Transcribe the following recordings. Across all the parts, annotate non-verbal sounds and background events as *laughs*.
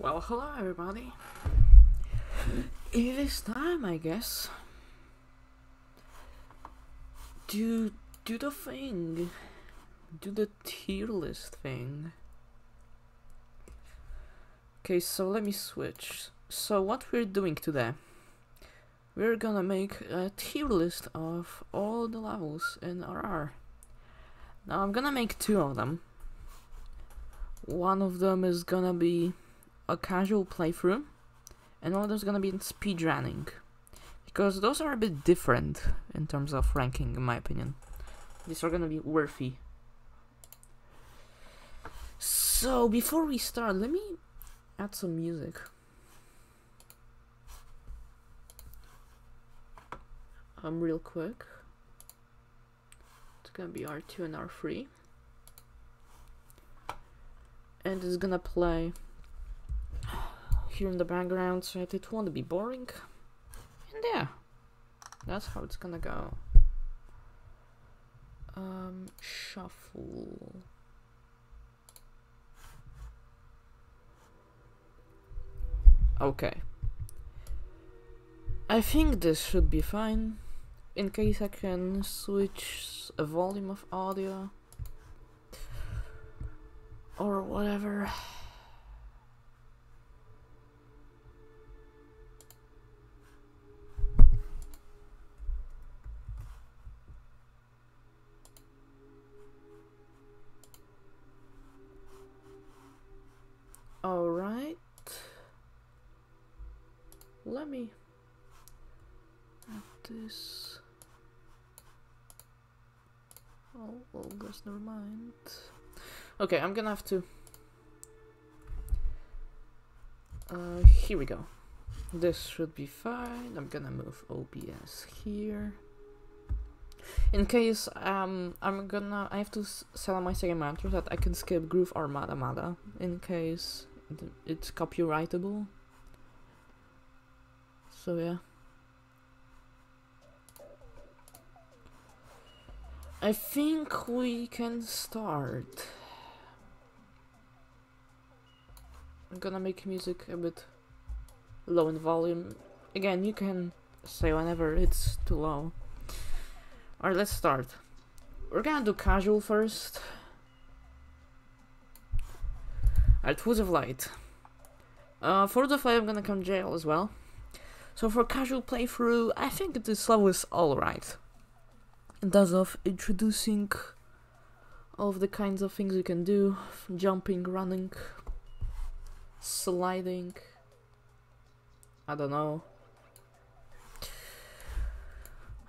Well, hello everybody. It is time, I guess. Do do the thing. Do the tier list thing. Okay, so let me switch. So what we're doing today? We're gonna make a tier list of all the levels in RR. Now I'm gonna make two of them. One of them is gonna be a casual playthrough, and one is gonna be speedrunning. Because those are a bit different in terms of ranking, in my opinion. These are gonna be worthy. So, before we start, let me add some music. Um, real quick. It's gonna be R2 and R3 and it's gonna play here in the background so it won't be boring. And yeah that's how it's gonna go. Um shuffle. Okay. I think this should be fine. In case I can switch a volume of audio. Or whatever. All right. Let me add this. Oh, guess never mind. Okay, I'm gonna have to... Uh, here we go. This should be fine. I'm gonna move OBS here. In case um, I'm gonna, I have to up my second monitor so that I can skip Groove Armada Mada in case it's copyrightable. So yeah. I think we can start. I'm gonna make music a bit low in volume. Again, you can say whenever it's too low. Alright, let's start. We're gonna do casual first. Alright, Woods of Light. Uh, for the fight, I'm gonna come jail as well. So for casual playthrough, I think this level is alright. In terms of introducing all of the kinds of things you can do, jumping, running, sliding. I don't know.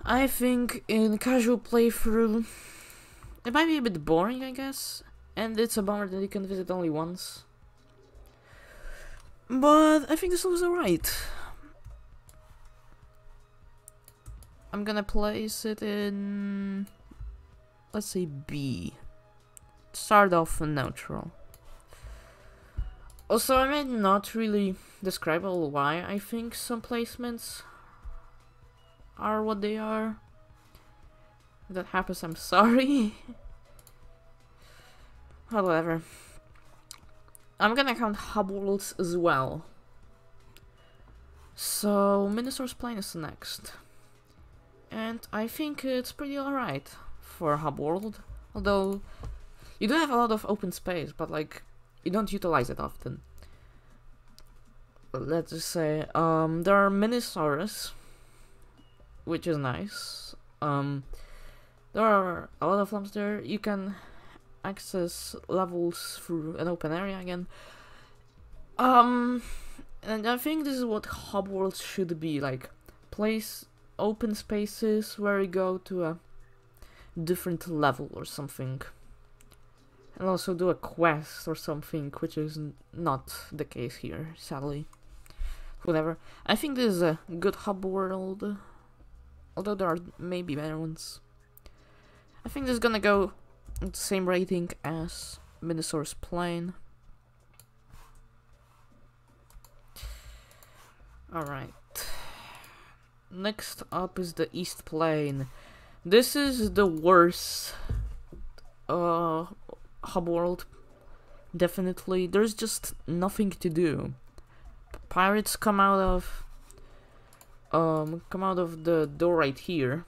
I think in casual playthrough, it might be a bit boring, I guess, and it's a bummer that you can visit only once. But I think this was alright. I'm gonna place it in, let's say B. Start off neutral. Also, I might not really describe all why I think some placements are what they are. If that happens, I'm *laughs* sorry. However, I'm gonna count hub worlds as well. So, Minosaur's Plane is next. And I think it's pretty alright for hub world. Although, you do have a lot of open space, but like, you don't utilize it often. Let's just say, um, there are Minisaurus, which is nice. Um, there are a lot of lamps there. You can access levels through an open area again. Um, and I think this is what hub worlds should be like. Place open spaces where you go to a different level or something and also do a quest or something, which is not the case here, sadly. Whatever. I think this is a good hub world, although there are maybe better ones. I think this is gonna go the same rating as Minosaur's Plane. Alright. Next up is the East Plane. This is the worst uh, hub world. Definitely. There's just nothing to do. pirates come out of um come out of the door right here.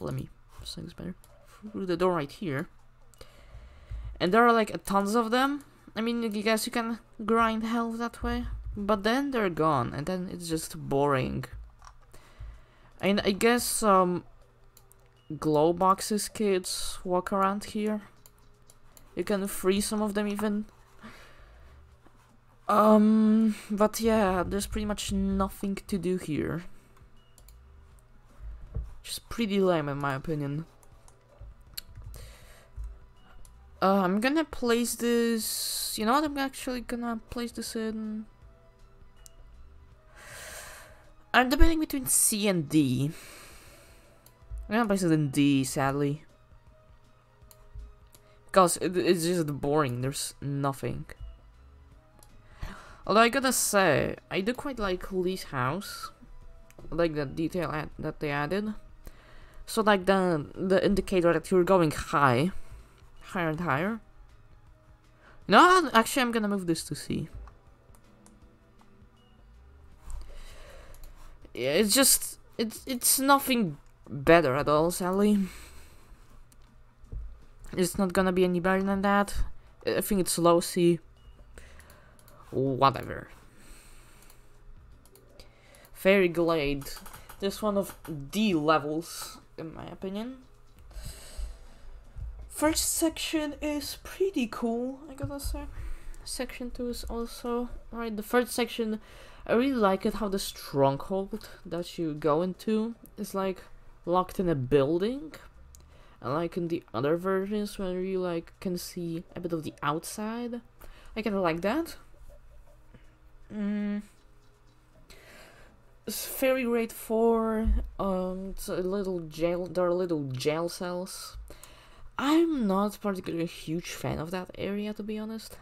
Let me say this better. Through the door right here. And there are like tons of them. I mean, I guess you can grind health that way. But then they're gone, and then it's just boring. And I guess um, Globox's kids walk around here. You can free some of them even. Um, but yeah, there's pretty much nothing to do here. Just pretty lame in my opinion. Uh, I'm gonna place this... You know what? I'm actually gonna place this in... I'm debating between C and D. I'm gonna place it in D, sadly. Because it, it's just boring, there's nothing. Although I gotta say, I do quite like Ly's house. I like the detail that they added. So like the the indicator that you're going high, higher and higher. No, actually I'm gonna move this to C. Yeah, it's just it's it's nothing better at all, sadly. It's not gonna be any better than that. I think it's low C. Whatever. Fairy Glade. This one of D levels, in my opinion. First section is pretty cool, I gotta say. Section 2 is also... Right, the first section I really like it how the stronghold that you go into is like locked in a building. And like in the other versions where you like can see a bit of the outside. I kinda like that. Mm. It's very great for um little jail there are little jail cells. I'm not particularly a huge fan of that area to be honest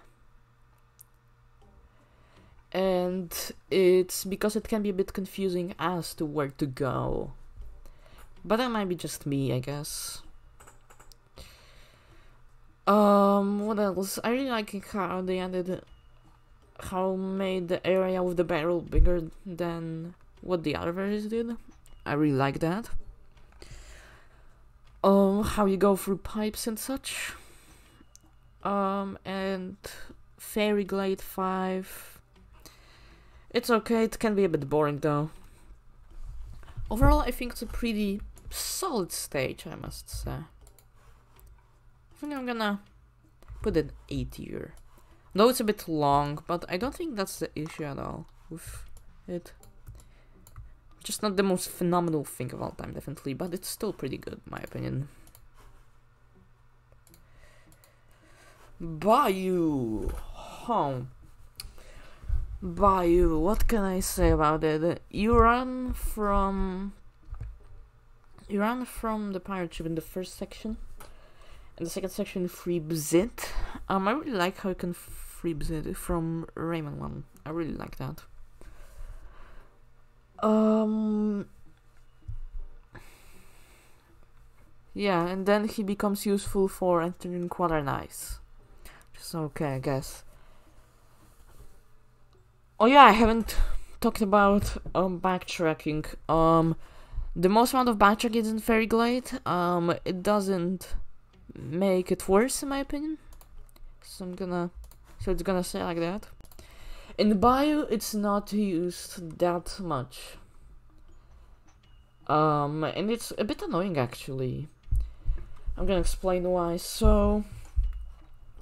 and it's because it can be a bit confusing as to where to go. But that might be just me, I guess. Um, what else? I really like how they added, how made the area with the barrel bigger than what the other versions did. I really like that. Um, how you go through pipes and such. Um, and Fairy Glade 5 it's okay, it can be a bit boring though. Overall, I think it's a pretty solid stage, I must say. I think I'm gonna put an 8 here. Though it's a bit long, but I don't think that's the issue at all with it. Just not the most phenomenal thing of all time, definitely, but it's still pretty good, in my opinion. Bayou! Home. Bayou, what can I say about it? You run from you run from the pirate ship in the first section, and the second section free it. Um, I really like how you can free it from Rayman one. I really like that. Um. Yeah, and then he becomes useful for entering Water and Ice. Just okay, I guess. Oh yeah, I haven't talked about um backtracking. Um, the most amount of backtracking isn't very great. Um, it doesn't make it worse in my opinion. So I'm gonna, so it's gonna say like that. In the Bayou, it's not used that much. Um, and it's a bit annoying actually. I'm gonna explain why. So,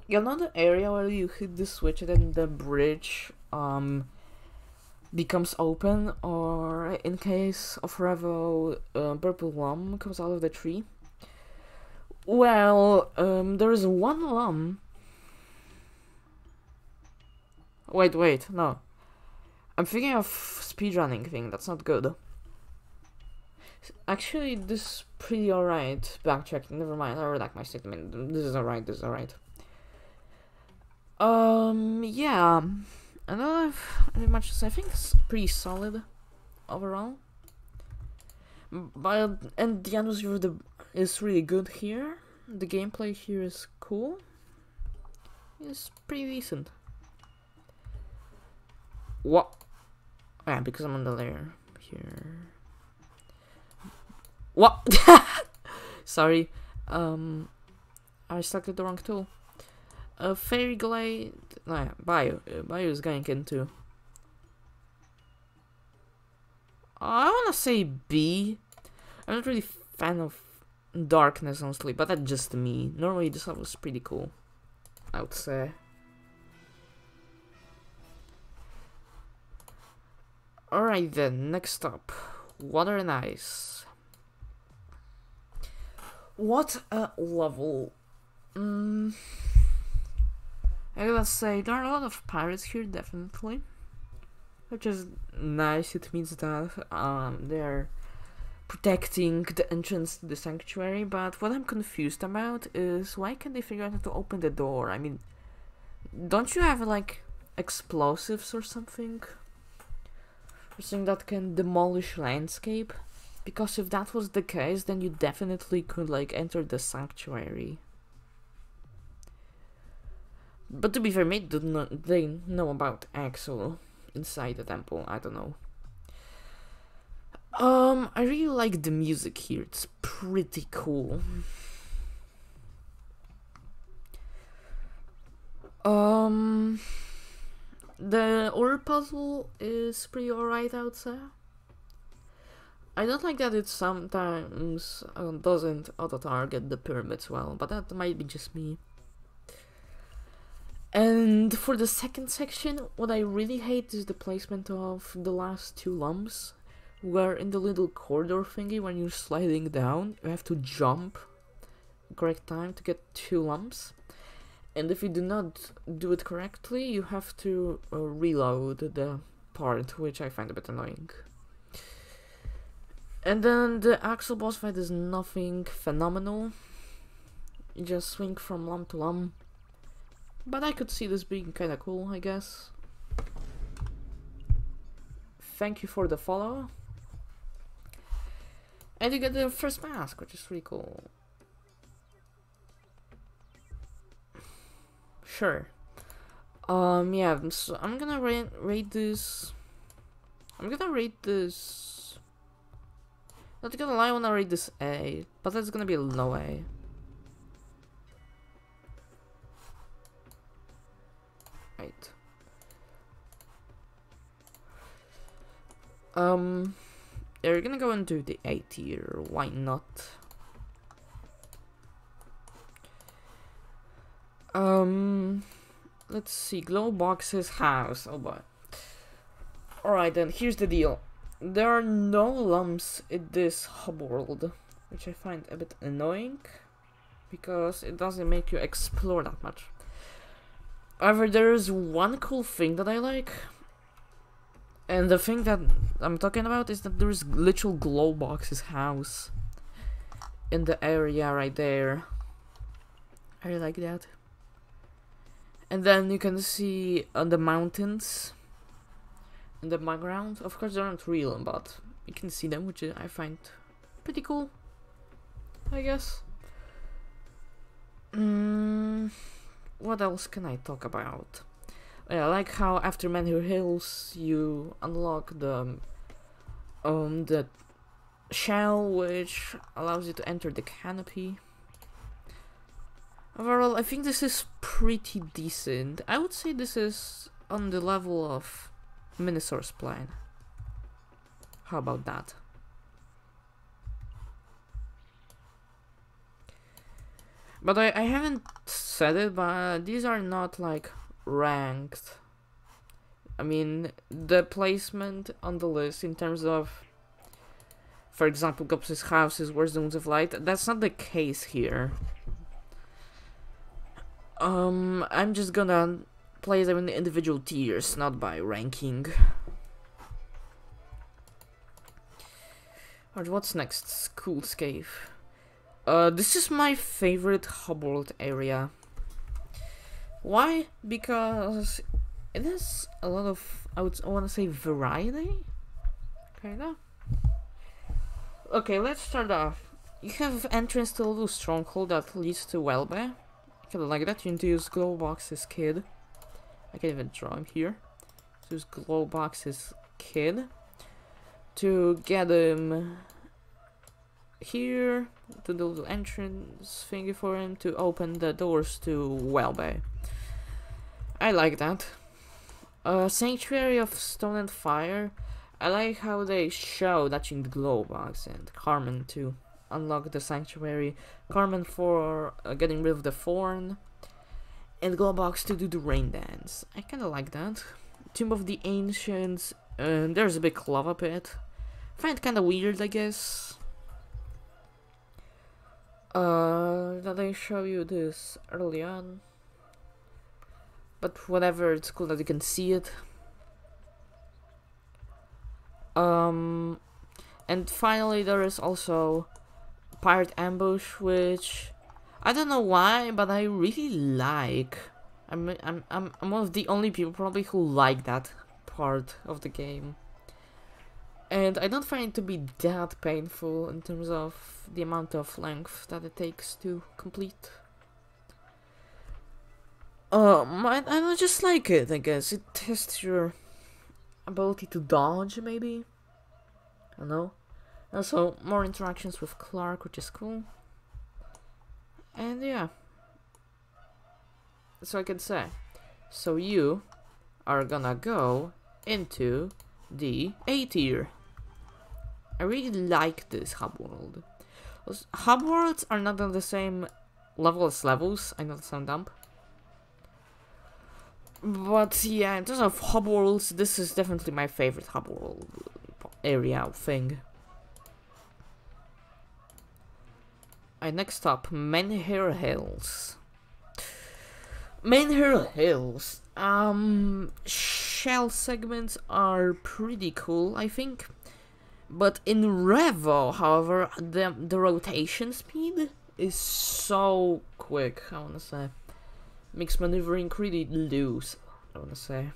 you know the area where you hit the switch and then the bridge um, becomes open, or in case of Revo, uh, purple lum comes out of the tree. Well, um, there is one lum. Wait, wait, no. I'm thinking of speedrunning thing, that's not good. Actually, this is pretty alright. Backtracking, never mind, I redact my statement. This is alright, this is alright. Um, yeah. I don't have any much. I think it's pretty solid overall. But and the atmosphere the is really good here. The gameplay here is cool. It's pretty decent. What? Yeah, because I'm on the layer here. What? *laughs* Sorry. Um, I selected the wrong tool. A fairy glade. Nah, Bayou. Bayou is going into. I wanna say B. I'm not really fan of darkness, honestly, but that's just me. Normally, this level was pretty cool. I would say. Alright then, next up. Water and ice. What a level. Mm. I gotta say, there are a lot of pirates here, definitely. Which is nice, it means that um, they're protecting the entrance to the sanctuary, but what I'm confused about is why can't they figure out how to open the door? I mean, don't you have like explosives or something? Or something that can demolish landscape? Because if that was the case, then you definitely could like enter the sanctuary. But to be fair, maybe they know about Axel inside the temple. I don't know. Um, I really like the music here. It's pretty cool. Um, the orb puzzle is pretty alright, would say. I don't like that it sometimes uh, doesn't auto-target the pyramids well, but that might be just me. And for the second section, what I really hate is the placement of the last two lums where in the little corridor thingy when you're sliding down you have to jump correct time to get two lums. And if you do not do it correctly you have to uh, reload the part which I find a bit annoying. And then the Axel boss fight is nothing phenomenal. You just swing from lum to lum but I could see this being kinda cool I guess thank you for the follow and you get the first mask, which is really cool. Sure. Um, yeah, so I'm gonna rate, rate this... I'm gonna rate this... Not gonna lie, I wanna rate this A, but that's gonna be a low A. Right. Um... We're gonna go into the A tier, why not? Um, let's see, Globox's house, oh boy. Alright then, here's the deal. There are no lums in this hub world, which I find a bit annoying, because it doesn't make you explore that much. However, there is one cool thing that I like, and the thing that I'm talking about is that there's literal Globox's house in the area right there. I really like that. And then you can see on the mountains in the background. Of course, they're not real, but you can see them, which I find pretty cool. I guess. Mm, what else can I talk about? I like how after Menhir Hills you unlock the um the shell which allows you to enter the canopy. Overall, I think this is pretty decent. I would say this is on the level of Minosaur's Plane. How about that? But I, I haven't said it, but these are not like ranked. I mean, the placement on the list in terms of, for example, Gops's house is worse than Woods of Light, that's not the case here. Um, I'm just gonna play them in the individual tiers, not by ranking. Alright, what's next? Schoolscape. Uh, this is my favorite Hubworld area. Why? Because it has a lot of, I would I want to say variety? Kinda. Okay, let's start off. You have entrance to a little stronghold that leads to Whale Bay. Kinda like that, you need to use Globox's kid. I can't even draw him here. to use Globox's kid to get him here to the little entrance thingy for him to open the doors to Whale Bay. I like that. Uh, Sanctuary of Stone and Fire. I like how they show that you need Globox and Carmen to unlock the Sanctuary. Carmen for uh, getting rid of the Thorn. And Globox to do the Rain Dance. I kinda like that. Tomb of the Ancients. And there's a big lava pit. Find kinda weird, I guess. Uh, that they show you this early on. But whatever, it's cool that you can see it. Um, and finally there is also Pirate Ambush, which I don't know why, but I really like. I'm I'm I'm I'm one of the only people probably who like that part of the game. And I don't find it to be that painful in terms of the amount of length that it takes to complete. Um, I, I just like it, I guess. It tests your ability to dodge, maybe? I don't know. Also, more interactions with Clark, which is cool. And yeah. So I can say. So you are gonna go into the A tier. I really like this hub world. Hub worlds are not on the same level as levels. I know that sound dumb. But yeah, in terms of hub worlds, this is definitely my favorite hub world area thing. Alright, next up, Menhir Hills. Menhir Hills. Um, shell segments are pretty cool, I think. But in Revo, however, the, the rotation speed is so quick, I wanna say. Makes maneuvering really loose, I wanna say.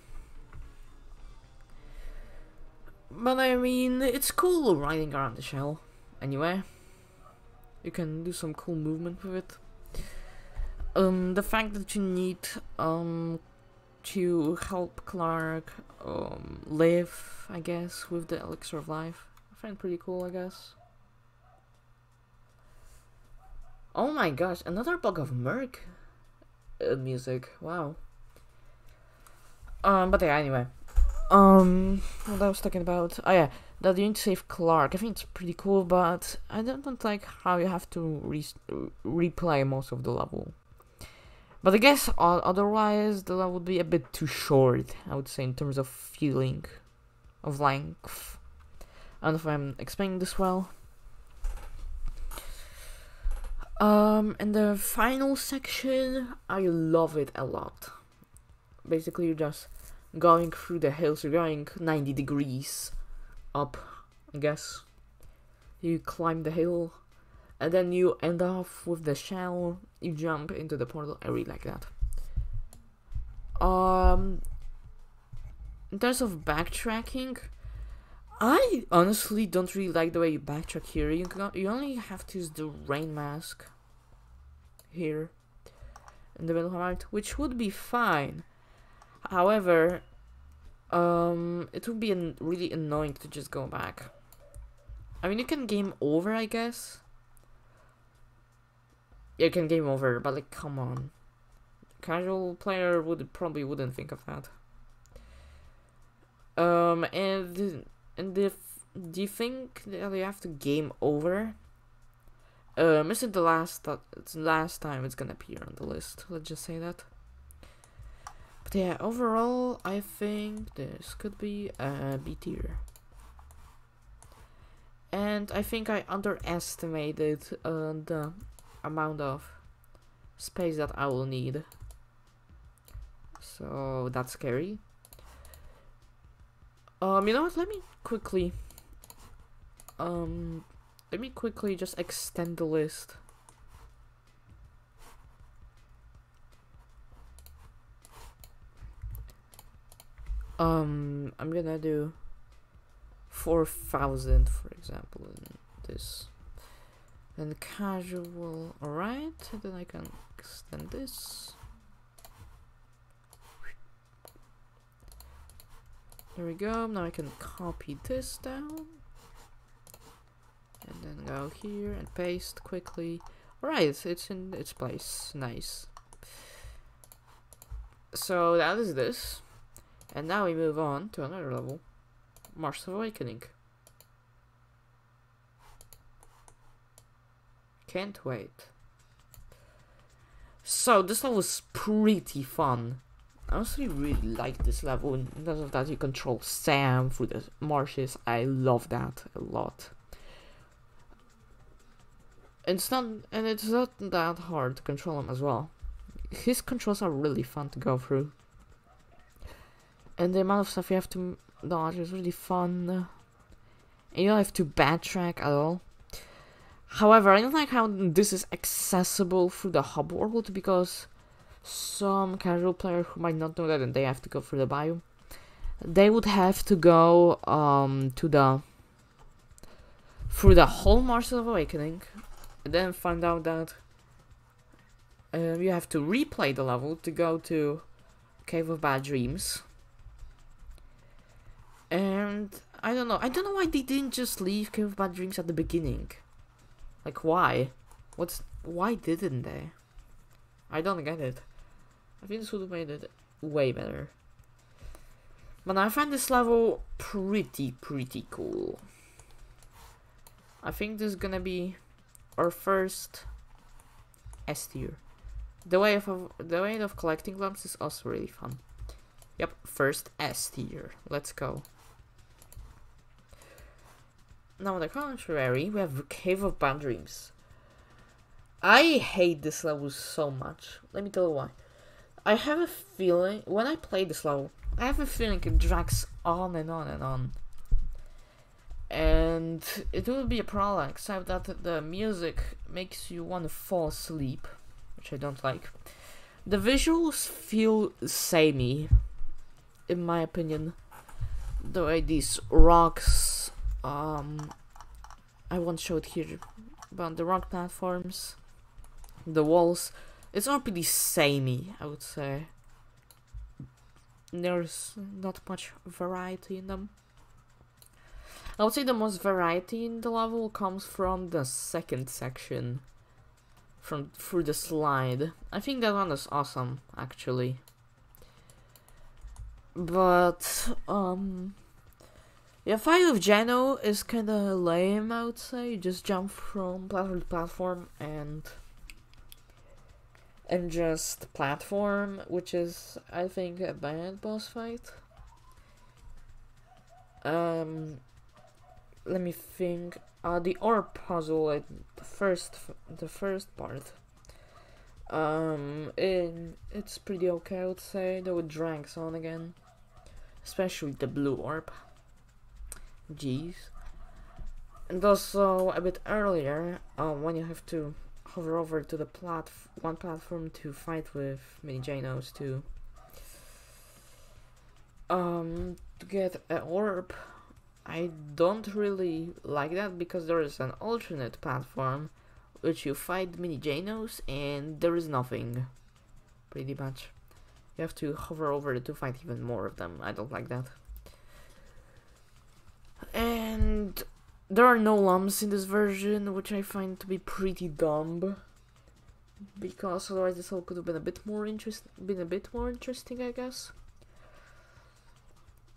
But I mean, it's cool riding around the shell, anyway. You can do some cool movement with it. Um, the fact that you need, um, to help Clark, um, live, I guess, with the elixir of life find pretty cool, I guess. Oh my gosh, another Bog of Murk uh, music. Wow. Um, but yeah, anyway. Um, what I was talking about. Oh yeah, that you need to save Clark. I think it's pretty cool, but I don't, don't like how you have to re replay most of the level. But I guess otherwise the level would be a bit too short, I would say, in terms of feeling of length. I don't know if I'm explaining this well. Um, and the final section, I love it a lot. Basically, you're just going through the hills, you're going 90 degrees up, I guess. You climb the hill, and then you end off with the shell, you jump into the portal, I really like that. Um, in terms of backtracking, I honestly don't really like the way you backtrack here. You can, you only have to use the rain mask here in the middle part, which would be fine. However, um, it would be an really annoying to just go back. I mean, you can game over, I guess. You can game over, but like, come on. Casual player would probably wouldn't think of that. Um, and and if do you think that you have to game over? Um, is it the last that it's the last time it's gonna appear on the list? Let's just say that. But yeah, overall, I think this could be a B tier. And I think I underestimated uh, the amount of space that I will need. So that's scary. Um, you know what? Let me quickly, um, let me quickly just extend the list. Um, I'm gonna do 4,000, for example, in this. Then casual, alright, then I can extend this. There we go. Now I can copy this down. And then go here and paste quickly. Alright, it's in its place. Nice. So that is this. And now we move on to another level. Mars of Awakening. Can't wait. So this level was pretty fun. I honestly really like this level in terms of that you control Sam through the marshes. I love that a lot. It's not and it's not that hard to control him as well. His controls are really fun to go through. And the amount of stuff you have to dodge is really fun. And you don't have to backtrack at all. However, I don't like how this is accessible through the hub world because some casual player who might not know that and they have to go through the biome, they would have to go um to the through the whole Mars of Awakening, and then find out that uh, you have to replay the level to go to Cave of Bad Dreams. And I don't know. I don't know why they didn't just leave Cave of Bad Dreams at the beginning. Like why? What's why didn't they? I don't get it. I think this would have made it way better. But I find this level pretty pretty cool. I think this is gonna be our first S tier. The way of the way of collecting lamps is also really fun. Yep, first S tier. Let's go. Now on the contrary, we have Cave of Bad Dreams. I hate this level so much. Let me tell you why. I have a feeling, when I play this level, I have a feeling it drags on and on and on. And it will be a problem, except that the music makes you want to fall asleep, which I don't like. The visuals feel samey, in my opinion. The way these rocks um I won't show it here but the rock platforms the walls it's all pretty samey I would say. There's not much variety in them. I would say the most variety in the level comes from the second section. From through the slide. I think that one is awesome actually. But um yeah, fight with Jano is kinda lame, I would say. Just jump from platform to platform and and just platform, which is I think a bad boss fight. Um, let me think. Uh, the orb puzzle, like the first, the first part. Um, it, it's pretty okay, I would say. Though it drags on again, especially the blue orb. Jeez. And also a bit earlier, uh, when you have to hover over to the plat one platform to fight with mini Janos to um to get an orb. I don't really like that because there is an alternate platform which you fight mini Janos and there is nothing. Pretty much. You have to hover over to fight even more of them. I don't like that. And there are no lums in this version, which I find to be pretty dumb. Because otherwise this whole could have been a bit more interest been a bit more interesting, I guess.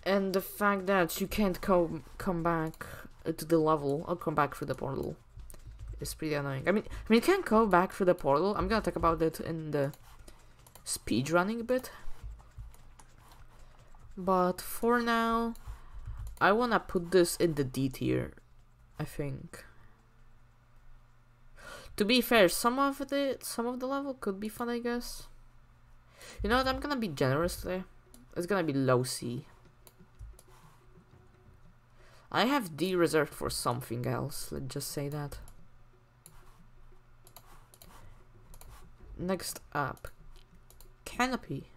And the fact that you can't come come back to the level or come back through the portal is pretty annoying. I mean, I mean, you can go back through the portal. I'm gonna talk about it in the speed running bit. But for now, I wanna put this in the D tier, I think. To be fair, some of the some of the level could be fun, I guess. You know what? I'm gonna be generous today. It's gonna be low C. I have D reserved for something else. Let's just say that. Next up, Canopy.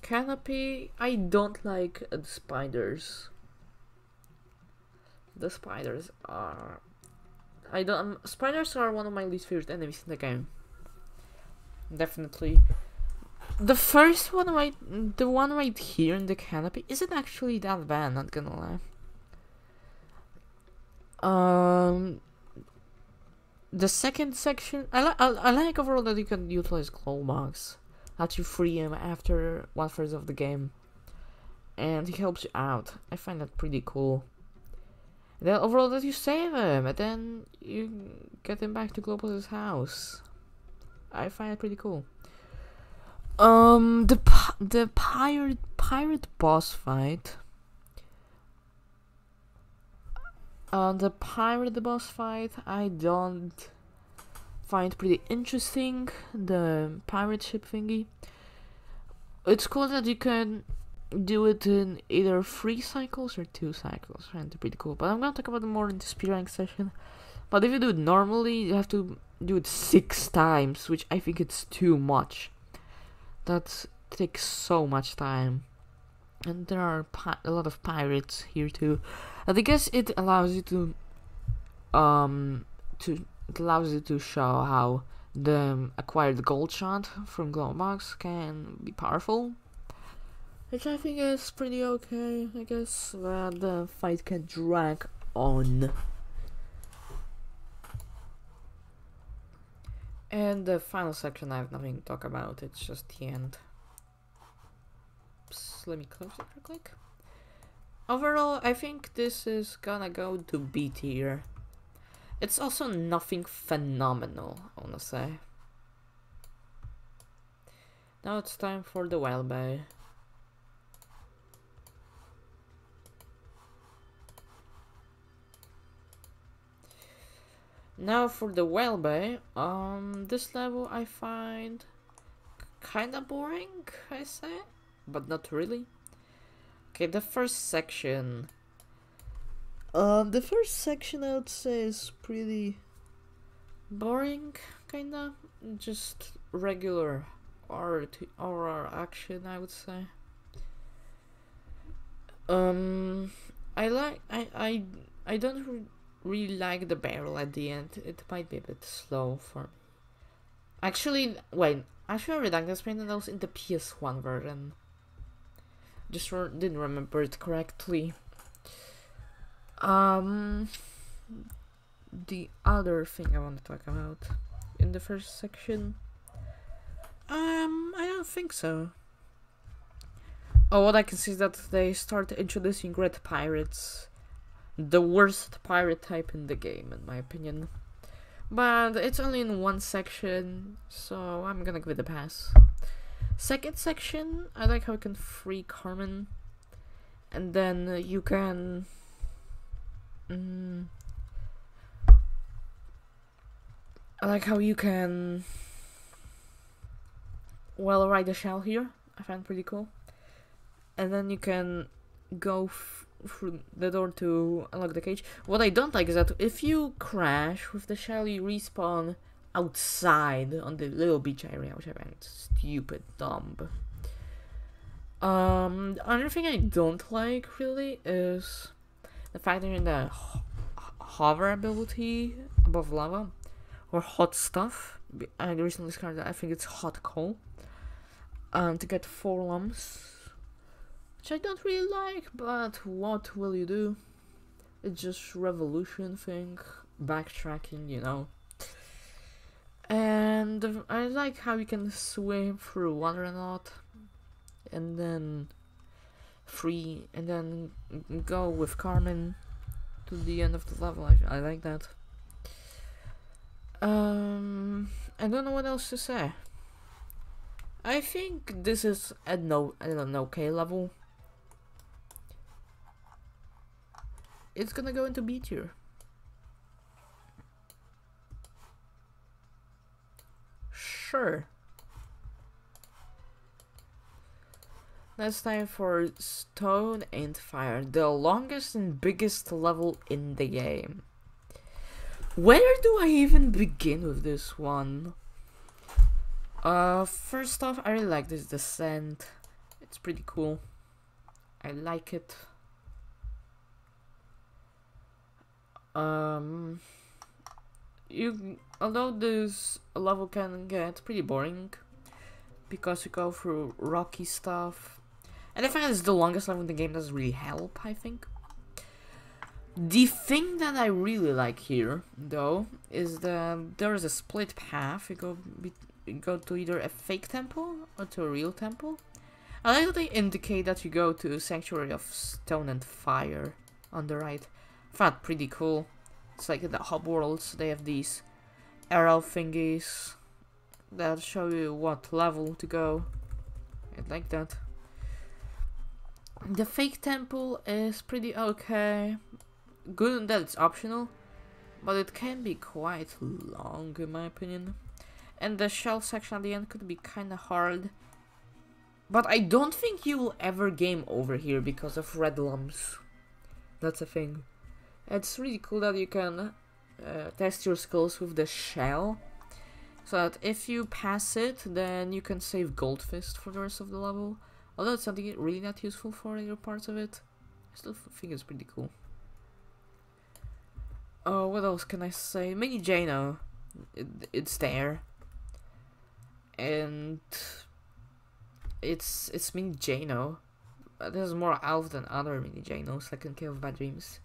Canopy, I don't like spiders. The spiders are... I don't... Um, spiders are one of my least favorite enemies in the game. Definitely. the first one right, the one right here in the canopy isn't actually that bad. Not gonna lie. Um, the second section, I, li I, I like overall that you can utilize Globox, that you free him after one third of the game, and he helps you out. I find that pretty cool. And then overall that you save him, and then you get him back to Globox's house. I find it pretty cool. Um, the the pirate pirate boss fight. Uh, the pirate boss fight I don't find pretty interesting. The pirate ship thingy. It's cool that you can do it in either three cycles or two cycles. And pretty cool. But I'm gonna talk about it more in the speed rank session. But if you do it normally, you have to do it six times, which I think it's too much. That takes so much time. And there are a lot of pirates here too. And I guess it allows you to um to it allows you to show how the acquired gold shot from Globox can be powerful. Which I think is pretty okay. I guess that the fight can drag on. And the final section I have nothing to talk about, it's just the end. Oops, let me close it real quick. Overall, I think this is gonna go to B tier. It's also nothing phenomenal, I wanna say. Now it's time for the Whale Bay. Now for the whale bay, um, this level I find kinda boring, I say, but not really. Okay, the first section. Um, the first section I would say is pretty boring, kinda. Just regular art or action, I would say. Um, I like I I I don't really like the barrel at the end. It might be a bit slow for me. Actually, wait. Actually, paint that was in the PS1 version. Just re didn't remember it correctly. Um, the other thing I want to talk about in the first section. Um, I don't think so. Oh, what I can see is that they start introducing red pirates the worst pirate type in the game, in my opinion. But it's only in one section, so I'm gonna give it a pass. Second section, I like how you can free Carmen, and then you can. Mm, I like how you can. Well, ride the shell here. I find pretty cool. And then you can go through the door to unlock the cage. What I don't like is that if you crash with the shell, you respawn outside on the little beach area, which I find stupid, dumb. Um, the other thing I don't like really is the fact that in the ho hover ability above lava or hot stuff. I recently discovered that I think it's hot coal. Um, to get four lums which I don't really like, but what will you do? It's just revolution thing, backtracking, you know. And I like how you can swim through water and lot, and then free, and then go with Carmen to the end of the level. I, I like that. Um, I don't know what else to say. I think this is at no, at an okay level. It's gonna go into B tier. Sure. Next time for Stone and Fire, the longest and biggest level in the game. Where do I even begin with this one? Uh, first off, I really like this descent. It's pretty cool. I like it. Um, you although this level can get pretty boring, because you go through rocky stuff. And fact that it's the longest level in the game doesn't really help, I think. The thing that I really like here, though, is that there is a split path. You go, you go to either a fake temple or to a real temple. I like that they indicate that you go to Sanctuary of Stone and Fire on the right. Found pretty cool. It's like in the hub worlds, they have these arrow thingies that show you what level to go. I like that. The fake temple is pretty okay good that it's optional, but it can be quite long in my opinion. And the shell section at the end could be kinda hard. But I don't think you will ever game over here because of red lums. That's a thing. It's really cool that you can uh, test your skills with the shell. So that if you pass it, then you can save Gold Fist for the rest of the level. Although it's something really not useful for your parts of it. I still think it's pretty cool. Oh, what else can I say? Mini Jano. It, it's there. And it's it's Mini Jano. There's more elf than other Mini Janos, like in Cave of Bad Dreams.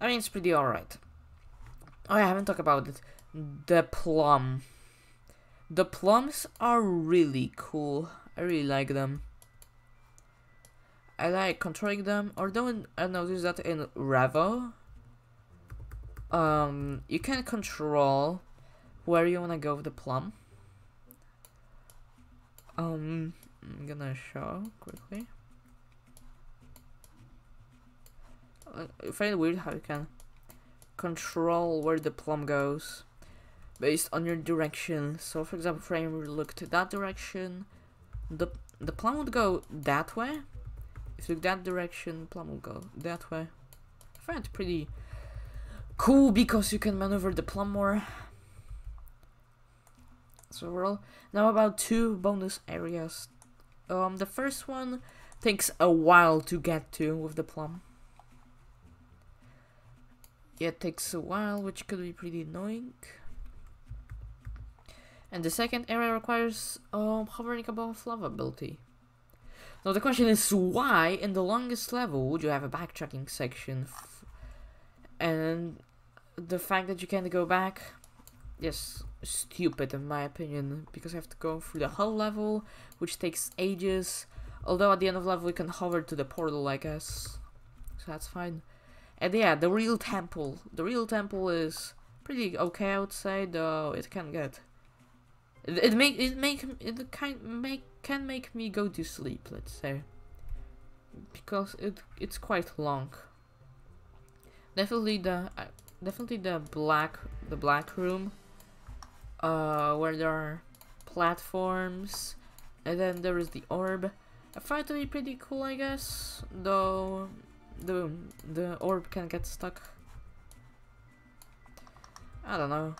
I mean, it's pretty alright. Oh, I haven't talked about it. The plum. The plums are really cool. I really like them. I like controlling them, although I noticed that in Revo, um, you can control where you want to go with the plum. Um, I'm gonna show quickly. Uh, I find it weird how you can control where the plum goes based on your direction. So, for example, if I look to that direction, the the plum would go that way. If you look that direction, plum will go that way. I find it pretty cool because you can maneuver the plum more. So we're all now about two bonus areas. Um, the first one takes a while to get to with the plum. Yeah, it takes a while, which could be pretty annoying. And the second area requires um, hovering above lava ability. Now the question is why in the longest level would you have a backtracking section and the fact that you can't go back yes stupid in my opinion because I have to go through the whole level which takes ages although at the end of level we can hover to the portal I guess so that's fine and yeah the real temple. The real temple is pretty okay I would say though it can get it, make it make it kind make can make me go to sleep let's say. Because it it's quite long. Definitely the definitely the black the black room uh where there are platforms and then there is the orb. I find to be pretty cool I guess though the the orb can get stuck I don't know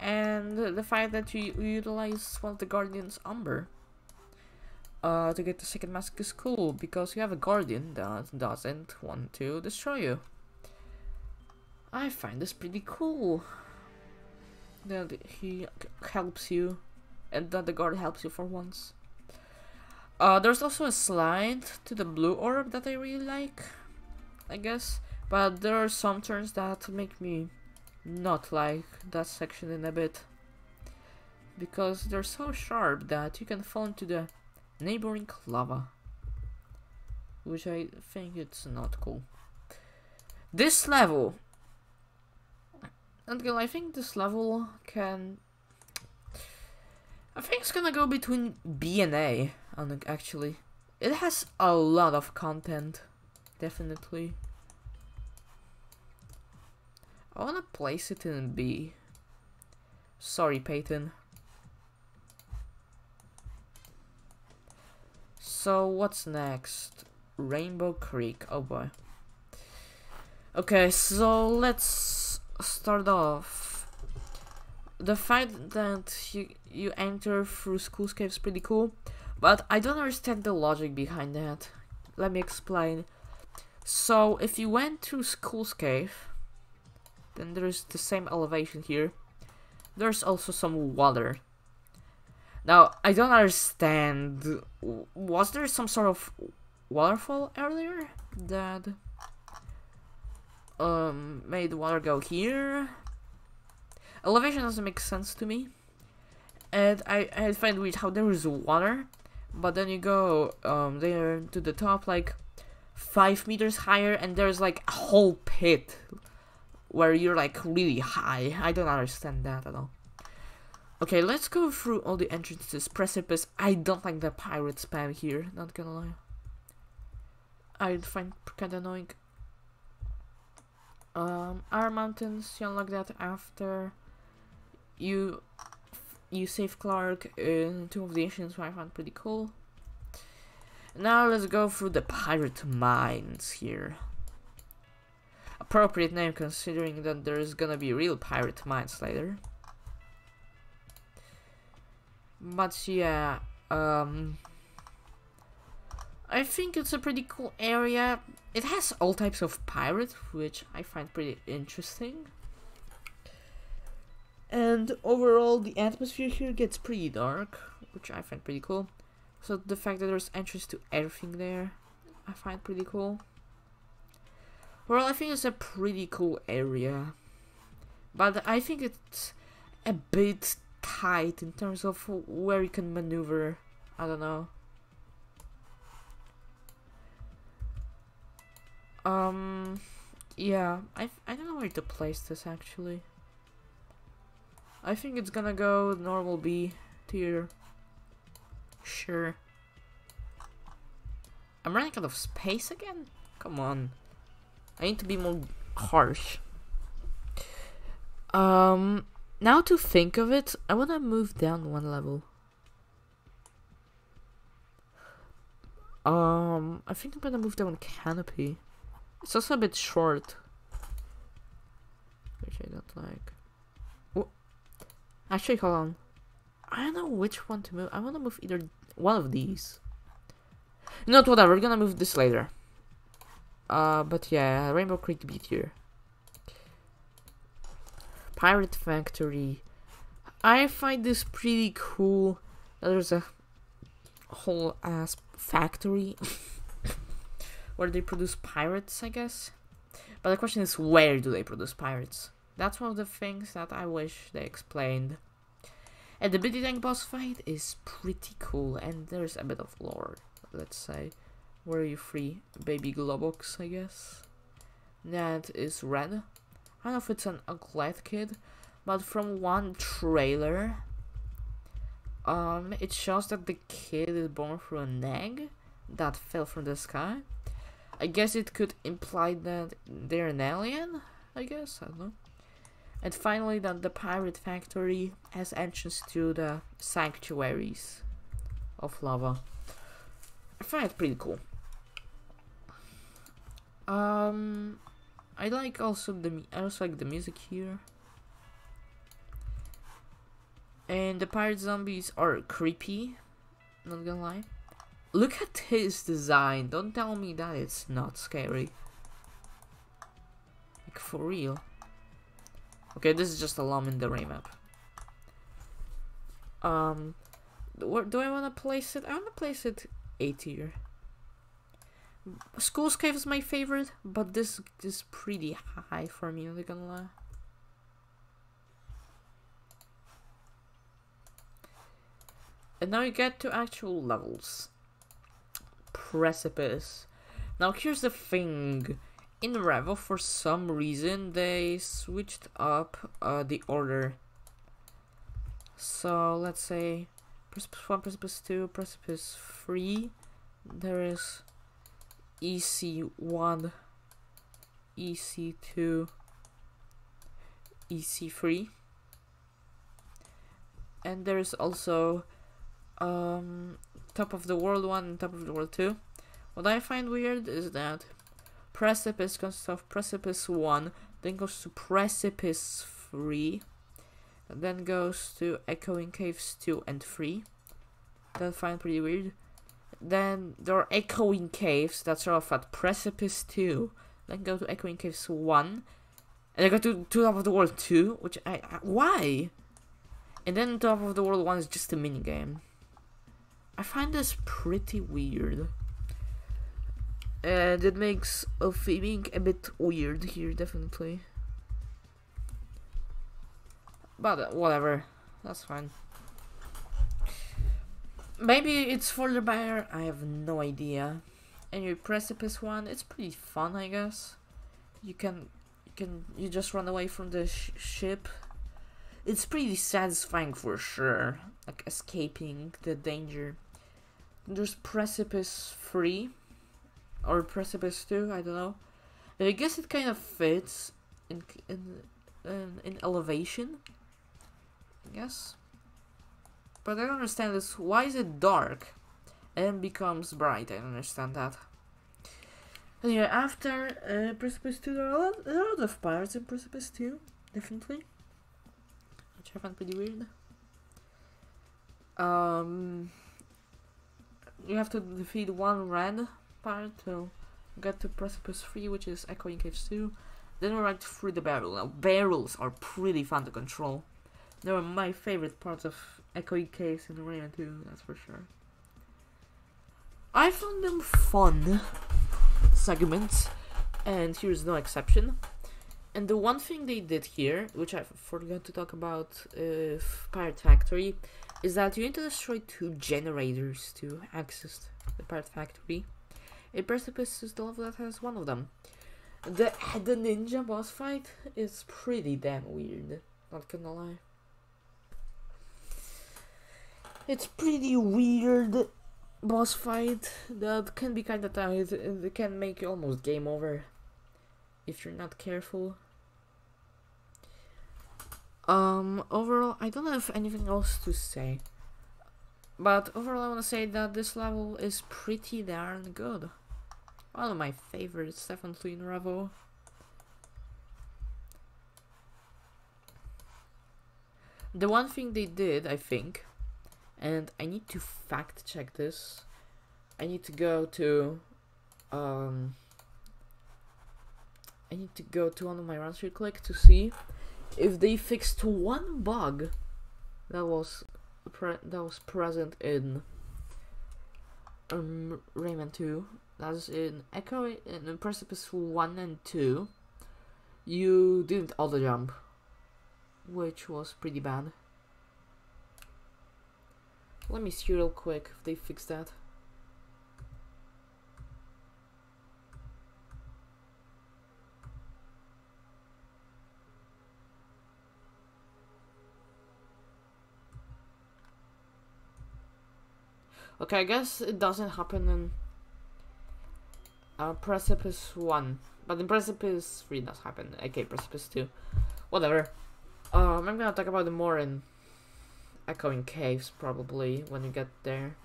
and the fact that you utilize one of the guardians umber uh, to get the second mask is cool because you have a guardian that doesn't want to destroy you I find this pretty cool. That he helps you and that the guard helps you for once. Uh, there's also a slide to the blue orb that I really like, I guess. But there are some turns that make me not like that section in a bit. Because they're so sharp that you can fall into the neighboring lava. Which I think it's not cool. This level and I think this level can... I think it's gonna go between B and A, actually. It has a lot of content, definitely. I wanna place it in B. Sorry, Peyton. So, what's next? Rainbow Creek, oh boy. Okay, so let's start off, the fact that you you enter through Skull's Cave is pretty cool, but I don't understand the logic behind that. Let me explain. So if you went to Skull's Cave, then there's the same elevation here. There's also some water. Now, I don't understand. Was there some sort of waterfall earlier that um made water go here? Elevation doesn't make sense to me. And I, I find weird how there is water, but then you go um there to the top like five meters higher and there's like a whole pit where you're like really high. I don't understand that at all. Okay, let's go through all the entrances. Precipice. I don't like the pirate spam here, not gonna lie. I find kinda annoying. Um, our mountains, you unlock that after you you save Clark in Tomb of the Ancients, I found pretty cool. Now let's go through the pirate mines here. Appropriate name considering that there's gonna be real pirate mines later. But yeah, um, I think it's a pretty cool area. It has all types of pirates, which I find pretty interesting. And overall, the atmosphere here gets pretty dark, which I find pretty cool. So the fact that there's entrance to everything there, I find pretty cool. Well, I think it's a pretty cool area. But I think it's a bit tight in terms of where you can maneuver. I don't know. Um, yeah, I, I don't know where to place this actually. I think it's gonna go normal B tier. Sure. I'm running out of space again? Come on. I need to be more harsh. Um, now to think of it, I want to move down one level. Um, I think I'm gonna move down canopy. It's also a bit short. Which I don't like. Actually, hold on. I don't know which one to move. I want to move either one of these. Not whatever, we're gonna move this later. Uh, but yeah, Rainbow Creek Beat here. Pirate Factory. I find this pretty cool. There's a whole ass factory *laughs* where they produce pirates, I guess. But the question is, where do they produce pirates? That's one of the things that I wish they explained. And the Biddy Tank boss fight is pretty cool, and there's a bit of lore, let's say. Where are you free? Baby Globox, I guess. That is red. I don't know if it's an Uglet kid, but from one trailer, um, it shows that the kid is born through an egg that fell from the sky. I guess it could imply that they're an alien, I guess, I don't know. And finally that the pirate factory has entrance to the sanctuaries of lava. I find it pretty cool. Um, I like also the I also like the music here. And the pirate zombies are creepy, not gonna lie. Look at his design, don't tell me that it's not scary. Like for real. Okay, this is just a lum in the map. Um, where do I want to place it? I want to place it A tier. Skull's Cave is my favorite, but this is pretty high for me, I'm not gonna lie. And now you get to actual levels. Precipice. Now here's the thing. In Revo, for some reason, they switched up uh, the order. So let's say Precipice 1, Precipice 2, Precipice 3. There is EC1, EC2, EC3 and there's also um, top of the world 1 and top of the world 2 what I find weird is that precipice consists of precipice 1 then goes to precipice 3 then goes to echoing caves 2 and 3 that I find pretty weird then there are Echoing Caves that start off at Precipice 2. Then go to Echoing Caves 1. And then go to, to Top of the World 2. Which I, I. Why? And then top of the world one is just a mini game. I find this pretty weird. And it makes a theming a bit weird here, definitely. But uh, whatever, that's fine. Maybe it's for the buyer, I have no idea. Anyway, Precipice one, it's pretty fun, I guess. You can, you can, you just run away from the sh ship. It's pretty satisfying for sure, like escaping the danger. There's Precipice 3, or Precipice 2, I don't know. I guess it kind of fits in, in, in, in elevation, I guess. But I don't understand this. Why is it dark and becomes bright? I don't understand that. Anyway, after uh, Precipice 2, there are, a lot, there are a lot of pirates in Precipice 2, definitely. Which I find pretty weird. Um, you have to defeat one red pirate to get to Precipice 3, which is Echoing Caves 2. Then we ride through the barrel. Now, barrels are pretty fun to control. They are my favorite parts of Echoing Caves in Rayman 2, that's for sure. I found them fun segments, and here's no exception. And the one thing they did here, which I forgot to talk about uh, Pirate Factory, is that you need to destroy two generators to access the Pirate Factory. A precipice is the level that has one of them. The the ninja boss fight is pretty damn weird, not gonna lie. It's pretty weird boss fight that can be kinda tight and can make you almost game over if you're not careful. Um, overall, I don't have anything else to say. But overall, I want to say that this level is pretty darn good. One of my favorites, definitely in Revo. The one thing they did, I think, and I need to fact check this. I need to go to, um, I need to go to one of my runs real quick to see if they fixed one bug that was that was present in um, Rayman 2. That's in Echo in Precipice 1 and 2. You didn't auto jump, which was pretty bad. Let me see real quick if they fixed that. Okay, I guess it doesn't happen in uh, Precipice 1. But in Precipice 3 does happen. Okay, Precipice 2. Whatever. Um, I'm gonna talk about it more in Echoing Caves, probably, when you get there.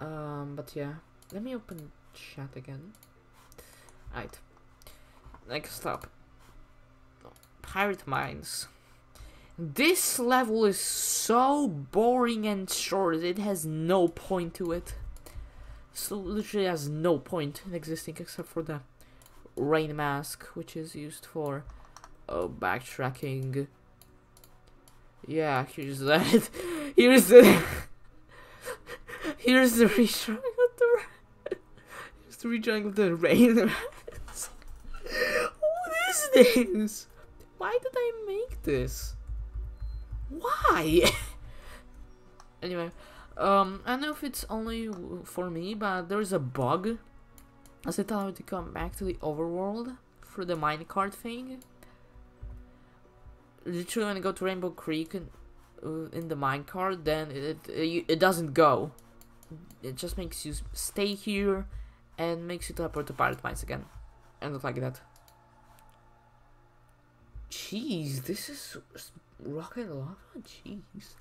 Um, but yeah. Let me open chat again. Right. Next up. Pirate Mines. This level is so boring and short, it has no point to it. So literally has no point in existing except for the rain mask, which is used for uh, backtracking. Yeah, here's that. *laughs* here's the *laughs* here's the retrying of the here's the retrying of the rain mask. what is this? Why did I make this? Why? *laughs* anyway, um, I don't know if it's only for me, but there's a bug. As it allowed to come back to the overworld through the minecart thing. Literally, when you go to Rainbow Creek and uh, in the minecart, then it, it it doesn't go. It just makes you stay here and makes you teleport to Pirate Mines again. And not like that. Jeez, this is rocket lava jeez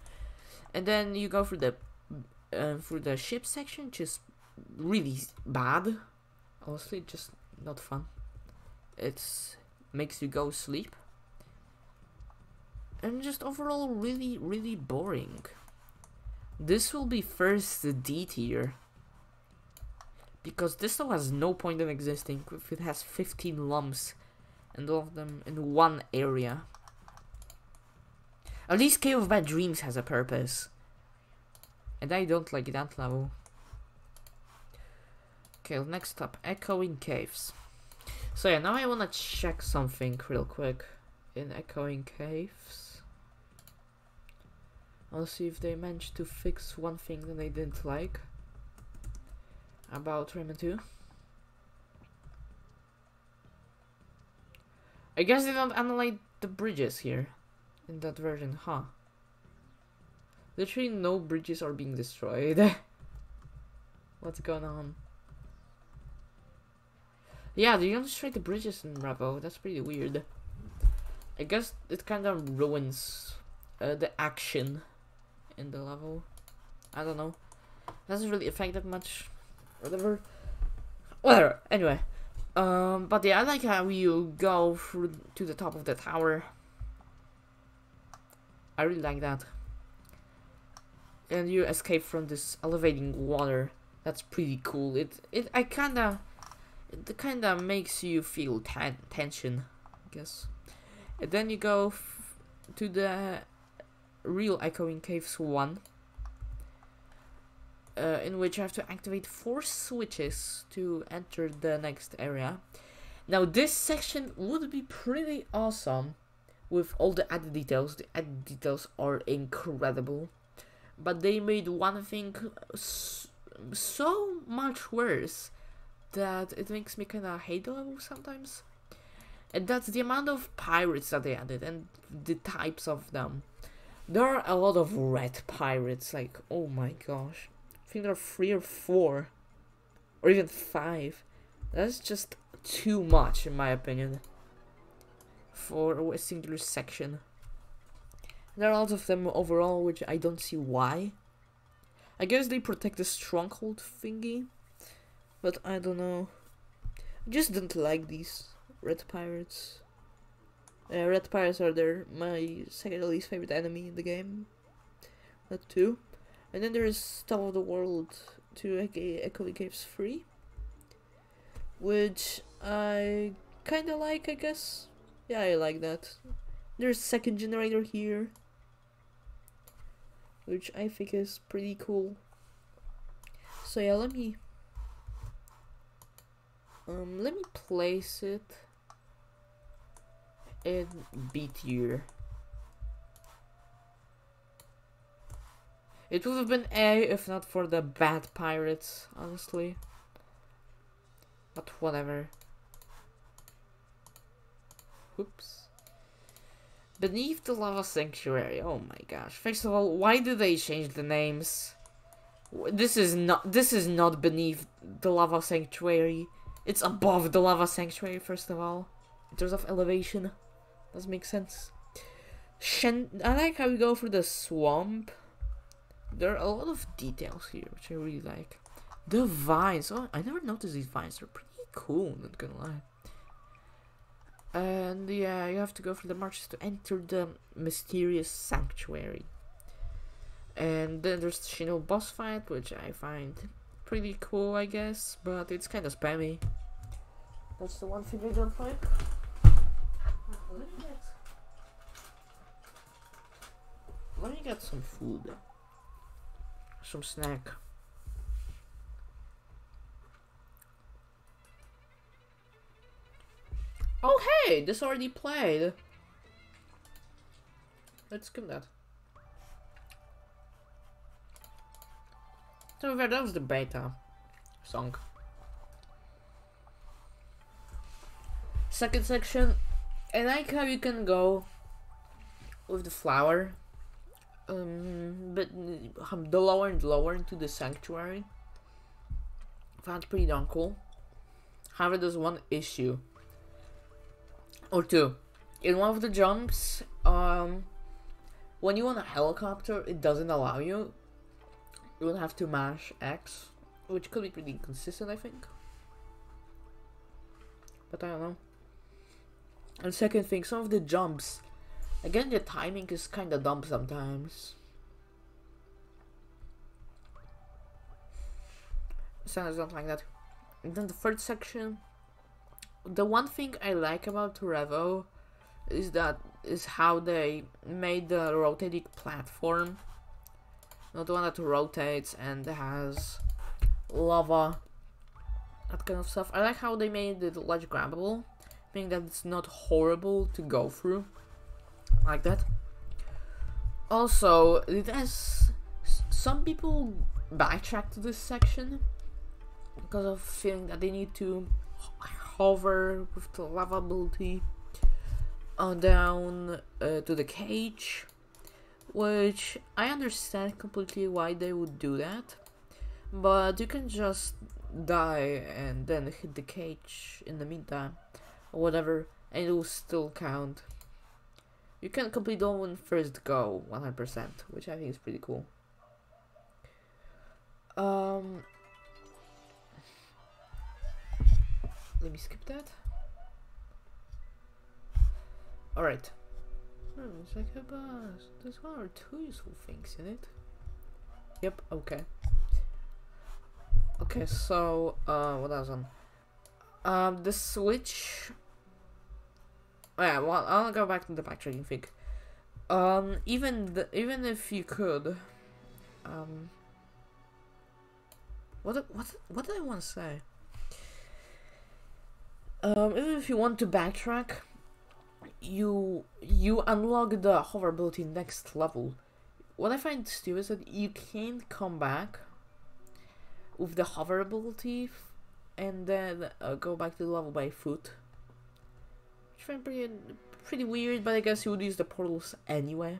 and then you go through the uh, through the ship section just really bad. Honestly just not fun. It's makes you go sleep. And just overall really really boring. This will be first D tier. Because this though has no point in existing if it has 15 lums and all of them in one area. At least Cave of Bad Dreams has a purpose. And I don't like that level. Okay, next up, Echoing Caves. So yeah, now I wanna check something real quick in Echoing Caves. I'll see if they managed to fix one thing that I didn't like about Rayman 2. I guess they don't analyze the bridges here in that version, huh? Literally no bridges are being destroyed. *laughs* What's going on? Yeah, they don't destroy the bridges in Revo. That's pretty weird. I guess it kind of ruins uh, the action in the level. I don't know. Doesn't really affect that much. Whatever. Whatever. Anyway. Um, but yeah, I like how you go through to the top of the tower. I really like that. And you escape from this elevating water. That's pretty cool. It it I kinda it kinda makes you feel ten tension, I guess. And then you go to the real Echoing Caves 1. Uh, in which you have to activate four switches to enter the next area. Now this section would be pretty awesome with all the added details. The added details are incredible. But they made one thing so much worse that it makes me kind of hate the level sometimes. And that's the amount of pirates that they added and the types of them. There are a lot of red pirates, like, oh my gosh. I think there are three or four. Or even five. That's just too much, in my opinion. For a singular section. There are a lot of them overall, which I don't see why. I guess they protect the stronghold thingy. But I don't know. I just don't like these red pirates. Uh, red pirates are there my second least favorite enemy in the game. That too. And then there's Top of the World 2 aka Echoing Caves 3. Which I kinda like I guess. Yeah I like that. There's second generator here. Which I think is pretty cool. So yeah let me um let me place it in B tier. It would have been A if not for the bad pirates, honestly. But whatever. Oops. Beneath the Lava Sanctuary. Oh my gosh. First of all, why do they change the names? This is not this is not beneath the Lava Sanctuary. It's above the Lava Sanctuary, first of all. In terms of elevation. Does make sense. Shen I like how we go through the swamp. There are a lot of details here, which I really like. The vines. Oh, I never noticed these vines. They're pretty cool, not gonna lie. And yeah, you have to go through the marches to enter the mysterious sanctuary. And then there's the Shino boss fight, which I find pretty cool, I guess, but it's kind of spammy. That's the one thing I don't like. Let me get, let me get some food. Some snack. Oh hey, this already played. Let's skip that. So that was the beta song. Second section, I like how you can go with the flower, um, but um, the lower and lower into the sanctuary. That's pretty darn cool. However, there's one issue or two. In one of the jumps, um, when you on a helicopter, it doesn't allow you. You will have to mash X, which could be pretty inconsistent, I think. But I don't know. And second thing, some of the jumps, again, the timing is kind of dumb sometimes. Sounds not like that. And then the third section, the one thing I like about Revo is that is how they made the rotating platform. Not the one that rotates and has lava, that kind of stuff. I like how they made it ledge grabbable, meaning that it's not horrible to go through, like that. Also, it has some people backtrack to this section because of feeling that they need to oh hover with the lava ability uh, down uh, to the cage which I understand completely why they would do that but you can just die and then hit the cage in the meantime or whatever and it will still count. You can complete all in first go 100% which I think is pretty cool. Um let me skip that. Alright. Oh, it's like a bus. There's one or two useful things in it. Yep okay. Okay so uh what else? On um the switch. Oh, yeah well i'll go back to the backtracking thing um even the, even if you could um what what what did i want to say um even if you want to backtrack you you unlock the hoverability next level what i find stupid is that you can't come back with the hoverability and then uh, go back to the level by foot. Which I find pretty, pretty weird, but I guess you would use the portals anyway.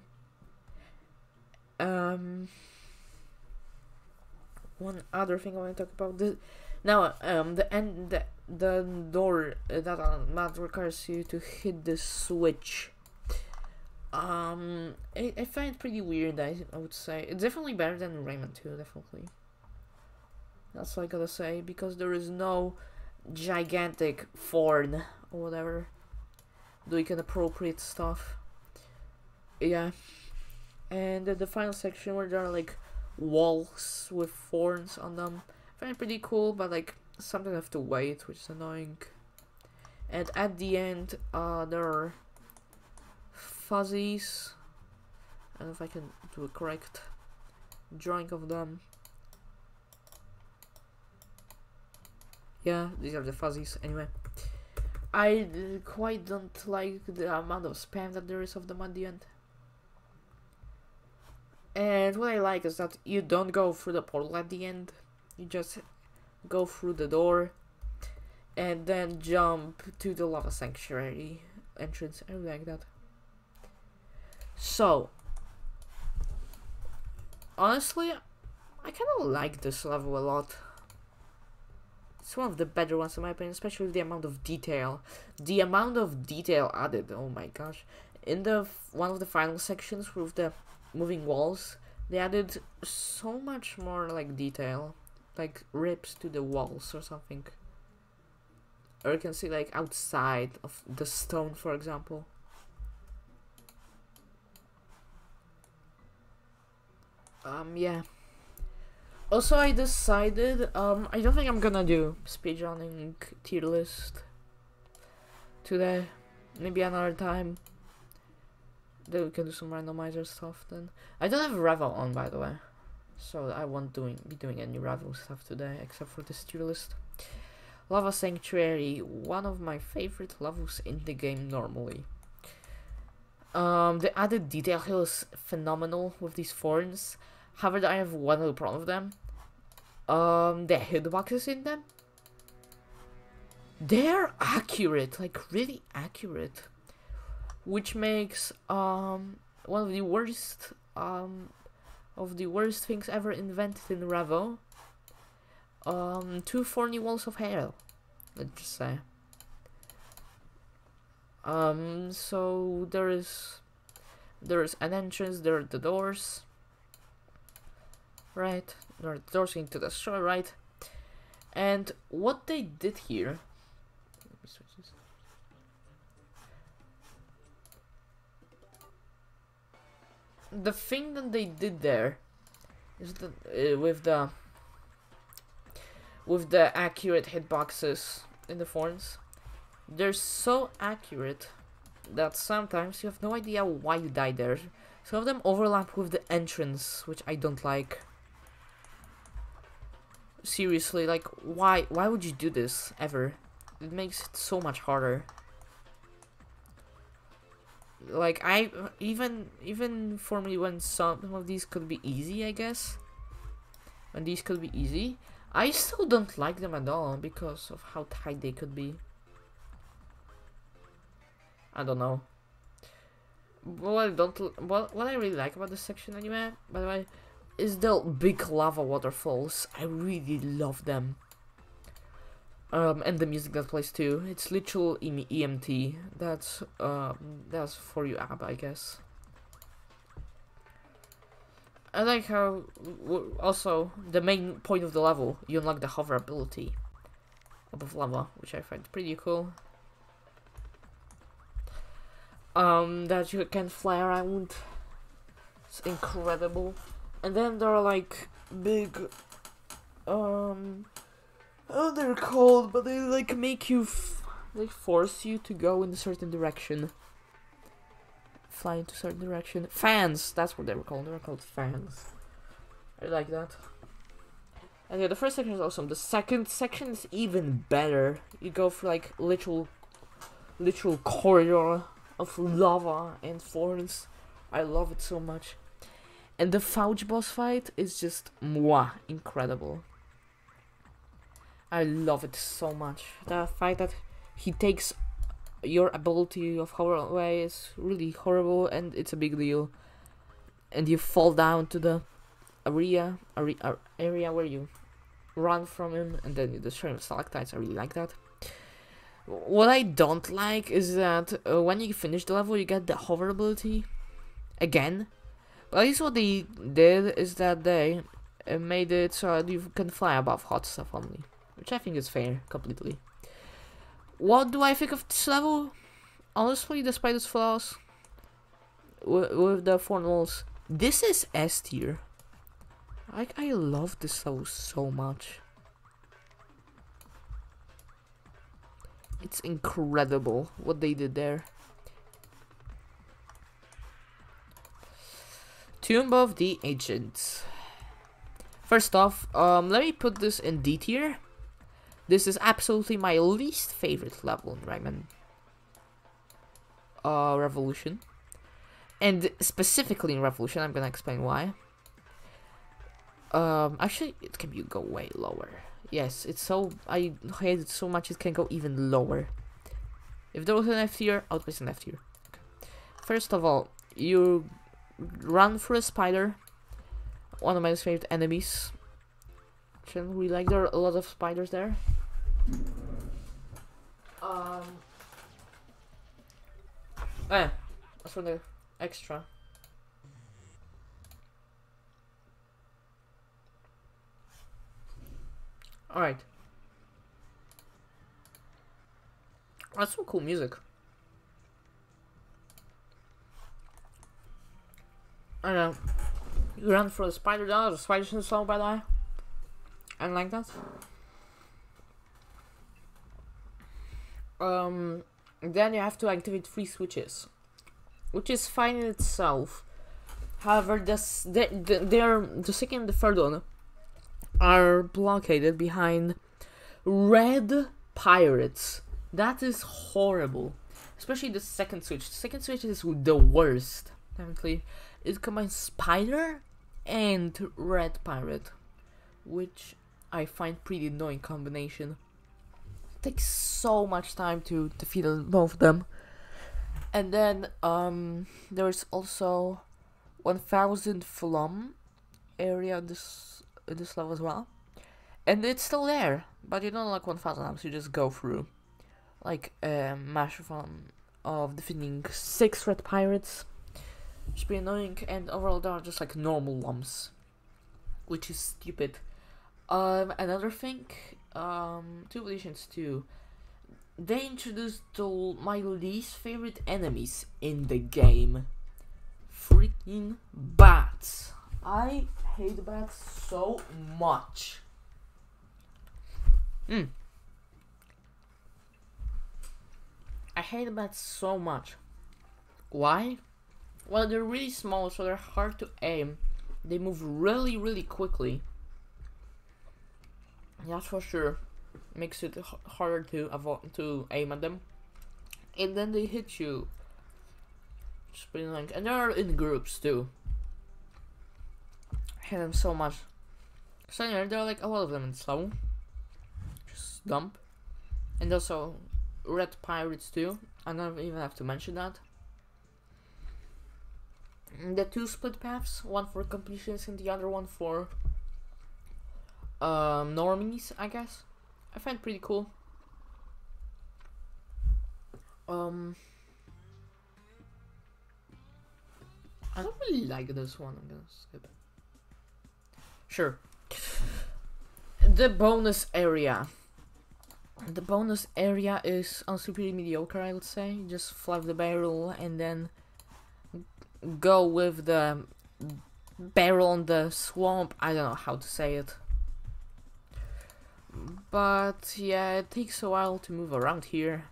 Um, one other thing I want to talk about the now um the end the, the door that that requires you to hit the switch. Um, I, I find it pretty weird. I I would say it's definitely better than Rayman 2, definitely. That's what I gotta say, because there is no gigantic thorn or whatever doing an stuff. Yeah. And the final section where there are like walls with thorns on them. I find pretty cool, but like sometimes I have to wait, which is annoying. And at the end, uh, there are fuzzies. Know if I can do a correct drawing of them. yeah these are the fuzzies anyway I quite don't like the amount of spam that there is of them at the end and what I like is that you don't go through the portal at the end you just go through the door and then jump to the lava sanctuary entrance I like that so honestly I kind of like this level a lot it's one of the better ones in my opinion, especially the amount of detail. The amount of detail added, oh my gosh. In the one of the final sections with the moving walls, they added so much more like detail. Like rips to the walls or something. Or you can see like outside of the stone for example. Um yeah. Also, I decided, um, I don't think I'm gonna do speedrunning tier list today. Maybe another time. Then we can do some randomizer stuff then. I don't have Revel on, by the way. So I won't doing be doing any Revel stuff today, except for this tier list. Lava Sanctuary, one of my favorite levels in the game normally. Um, the added detail here is phenomenal with these thorns. However, I have one little problem with them. Um, the hitboxes in them. They're accurate, like really accurate. Which makes um one of the worst um of the worst things ever invented in Revo. Um, two thorny walls of hell. Let's just say. Um, so there is there is an entrance. There are the doors right? Or doors into the store, right? And what they did here. The thing that they did there is that uh, with the with the accurate hitboxes in the forms, they're so accurate that sometimes you have no idea why you died there. Some of them overlap with the entrance, which I don't like. Seriously, like, why? Why would you do this, ever? It makes it so much harder. Like, I, even, even for me when some of these could be easy, I guess. When these could be easy, I still don't like them at all because of how tight they could be. I don't know. What I don't what what I really like about this section anyway, by the way, is the big lava waterfalls. I really love them. Um, and the music that plays too. It's literal EMT. That's um, that's for you, app, I guess. I like how also the main point of the level you unlock the hover ability above lava, which I find pretty cool um, that you can fly around. It's incredible. And then there are like big, um, oh they're cold, but they like make you, they force you to go in a certain direction. Fly into a certain direction. Fans, that's what they were called. They were called fans. I like that. And yeah, the first section is awesome. The second section is even better. You go for like literal, literal corridor of lava and thorns. I love it so much. And the Foutch boss fight is just moi incredible. I love it so much. The fact that he takes your ability of hover away is really horrible and it's a big deal. And you fall down to the area area, area where you run from him and then you destroy him stalactites. I really like that. What I don't like is that uh, when you finish the level, you get the hover ability again. But at least what they did is that they uh, made it so you can fly above hot stuff only, which I think is fair completely. What do I think of this level? Honestly, despite its flaws, with, with the four walls, this is S tier. Like I love this level so much. It's incredible what they did there. Tomb of the Ancients. First off, um, let me put this in D tier. This is absolutely my least favorite level in Rayman uh, Revolution. And specifically in Revolution, I'm gonna explain why. Um, actually, it can be go way lower. Yes, it's so... I hate it so much it can go even lower. If there was an F tier, I would place an F tier. Okay. First of all, you run through a spider. One of my favorite enemies. We like there are a lot of spiders there? Um... Eh, that's for the extra. Alright. That's some cool music. I know. You run for the spider down, the the song by the way. I like that. Um then you have to activate three switches. Which is fine in itself. However, this the, the, they're the second and the third one are blockaded behind red pirates. That is horrible. Especially the second switch. The second switch is the worst. Technically, it combines spider and red pirate, which I find pretty annoying combination. It takes so much time to defeat both of them. And then um, there's also 1000 Flum area. in This in this level as well. And it's still there, but you don't like 1000 amps, you just go through. Like a um, of defeating 6 red pirates. Which is pretty annoying, and overall they are just like normal lums. Which is stupid. Um, another thing, um, two additions too. They introduced the, my least favorite enemies in the game. Freaking bats. I hate bats so much. Hmm. I hate bats so much. Why? Well, they're really small, so they're hard to aim. They move really, really quickly. That's for sure. Makes it harder to avoid to aim at them. And then they hit you. Pretty annoying. And they're in groups too. I hate them so much. So yeah, there are like a lot of them in slow. Just dump. And also red pirates too. I don't even have to mention that. The two split paths, one for completions and the other one for um, normies, I guess. I find pretty cool. Um, I don't really like this one. I'm gonna skip it. Sure. The bonus area. The bonus area is also pretty mediocre, I would say. just fly the barrel and then go with the barrel on the swamp. I don't know how to say it. But yeah, it takes a while to move around here.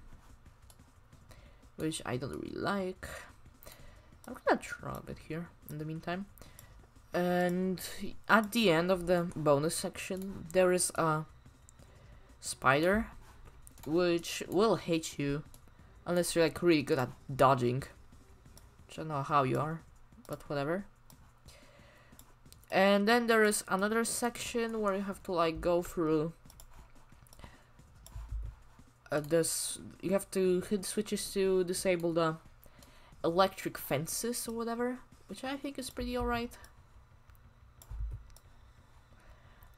Which I don't really like. I'm gonna try a bit here in the meantime. And at the end of the bonus section, there is a spider, which will hit you unless you're like really good at dodging. Which I don't know how you are, but whatever. And then there is another section where you have to like go through uh, this you have to hit switches to disable the electric fences or whatever which I think is pretty alright.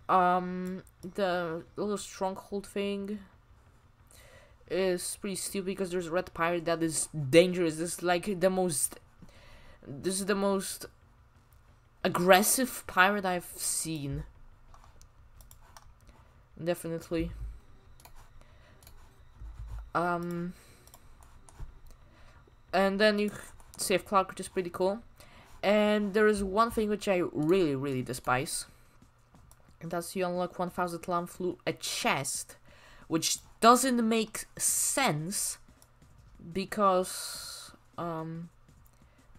Um the little stronghold thing is pretty stupid because there's a red pirate that is dangerous. This is like the most this is the most aggressive pirate I've seen. Definitely um, and then you save clock, which is pretty cool. And there is one thing which I really, really despise. And that's you unlock 1000 lum through a chest. Which doesn't make sense. Because, um,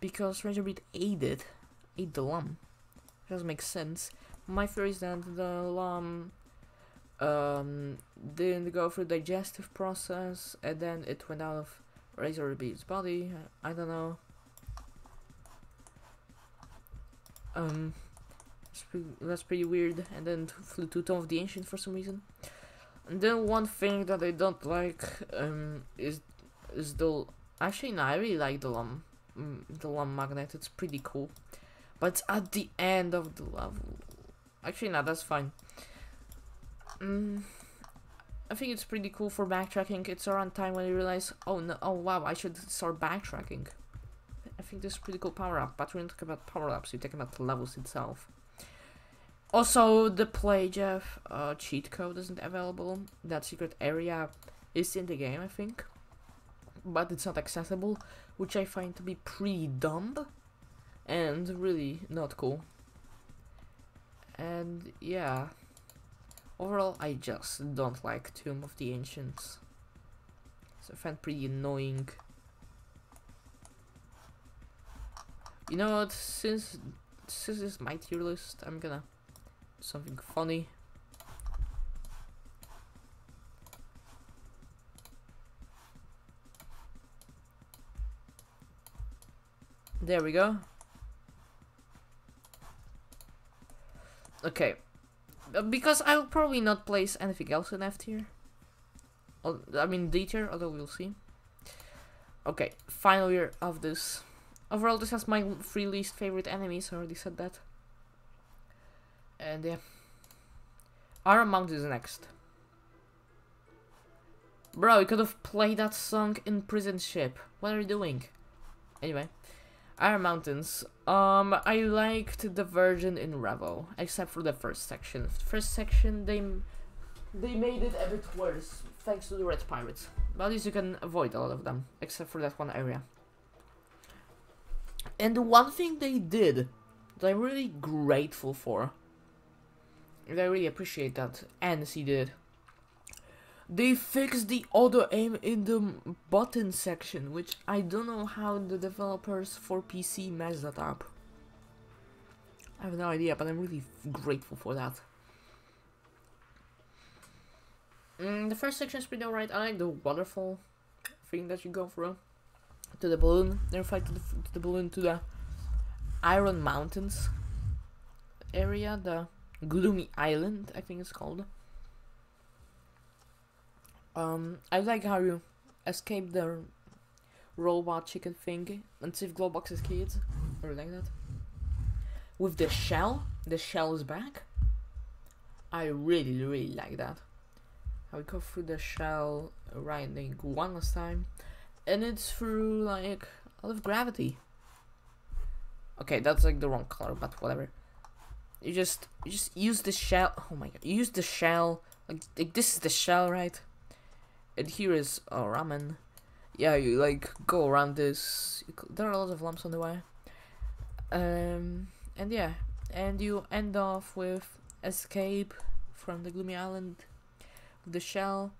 because Ranger aided, ate it ate the lum. It doesn't make sense. My theory is that the lum um, didn't go through digestive process and then it went out of Razor Razorbeard's body. I don't know. Um, pretty, that's pretty weird. And then flew to Tomb of the Ancient for some reason. And then one thing that I don't like um is is the actually no I really like the lum mm, the lum magnet. It's pretty cool, but it's at the end of the level. Actually, no, that's fine. Mm, I think it's pretty cool for backtracking. It's around time when you realize, oh no, oh wow, I should start backtracking. I think this is pretty cool power up, but we're not talking about power ups, we're talking about the levels itself. Also, the Play Jeff uh, cheat code isn't available. That secret area is in the game, I think. But it's not accessible, which I find to be pretty dumb and really not cool. And yeah. Overall, I just don't like Tomb of the Ancients. So I find pretty annoying. You know what, since, since this is my tier list, I'm gonna do something funny. There we go. Okay, because I will probably not place anything else in F tier. I mean D tier, although we'll see. Okay, final year of this. Overall, this has my three least favorite enemies. I already said that. And yeah, Iron Mount is next. Bro, you could have played that song in prison ship. What are you doing? Anyway. Iron Mountains. Um, I liked the version in Revo, except for the first section. First section, they they made it a bit worse, thanks to the Red Pirates. But at least you can avoid a lot of them, except for that one area. And the one thing they did that I'm really grateful for, and I really appreciate that and NC did, they fixed the auto aim in the button section, which I don't know how the developers for PC messed that up. I have no idea, but I'm really grateful for that. Mm, the first section is pretty alright. I like the waterfall thing that you go through to the balloon. Then fight to the, to the balloon to the Iron Mountains area, the Gloomy Island, I think it's called. Um, I like how you escape the robot chicken thing and save Globox's kids. Or like that. With the shell, the shell is back. I really, really like that. We go through the shell riding one last time, and it's through like a lot of gravity. Okay, that's like the wrong color, but whatever. You just you just use the shell. Oh my god! You use the shell. Like, like this is the shell, right? And here is uh, Rayman. Yeah, you like go around this. There are a lot of lums on the way. Um, and yeah, and you end off with escape from the gloomy island. The shell,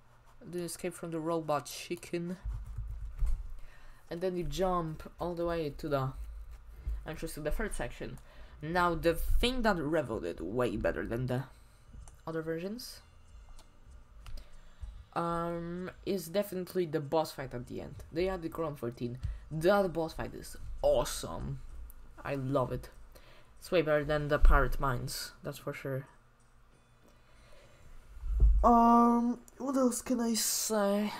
the escape from the robot chicken. And then you jump all the way to the entrance to the third section. Now, the thing that Revo did way better than the other versions um, is definitely the boss fight at the end. They had the Chrome 14. That boss fight is awesome. I love it. It's way better than the Pirate Mines, that's for sure. Um, what else can I say?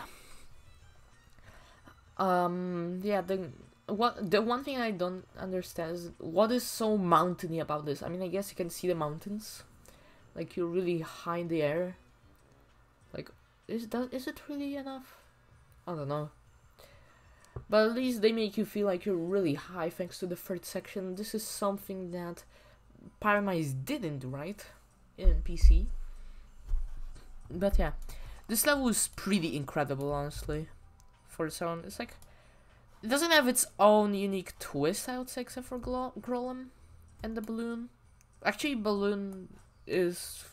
Um, yeah, the what the one thing I don't understand is what is so mountainy about this. I mean, I guess you can see the mountains, like you're really high in the air. Is that is it really enough? I don't know. But at least they make you feel like you're really high thanks to the third section. This is something that Pyramids didn't, do right? In PC. But yeah, this level is pretty incredible, honestly. For its own, it's like it doesn't have its own unique twist, I would say, except for Glo- Golem and the balloon. Actually, balloon is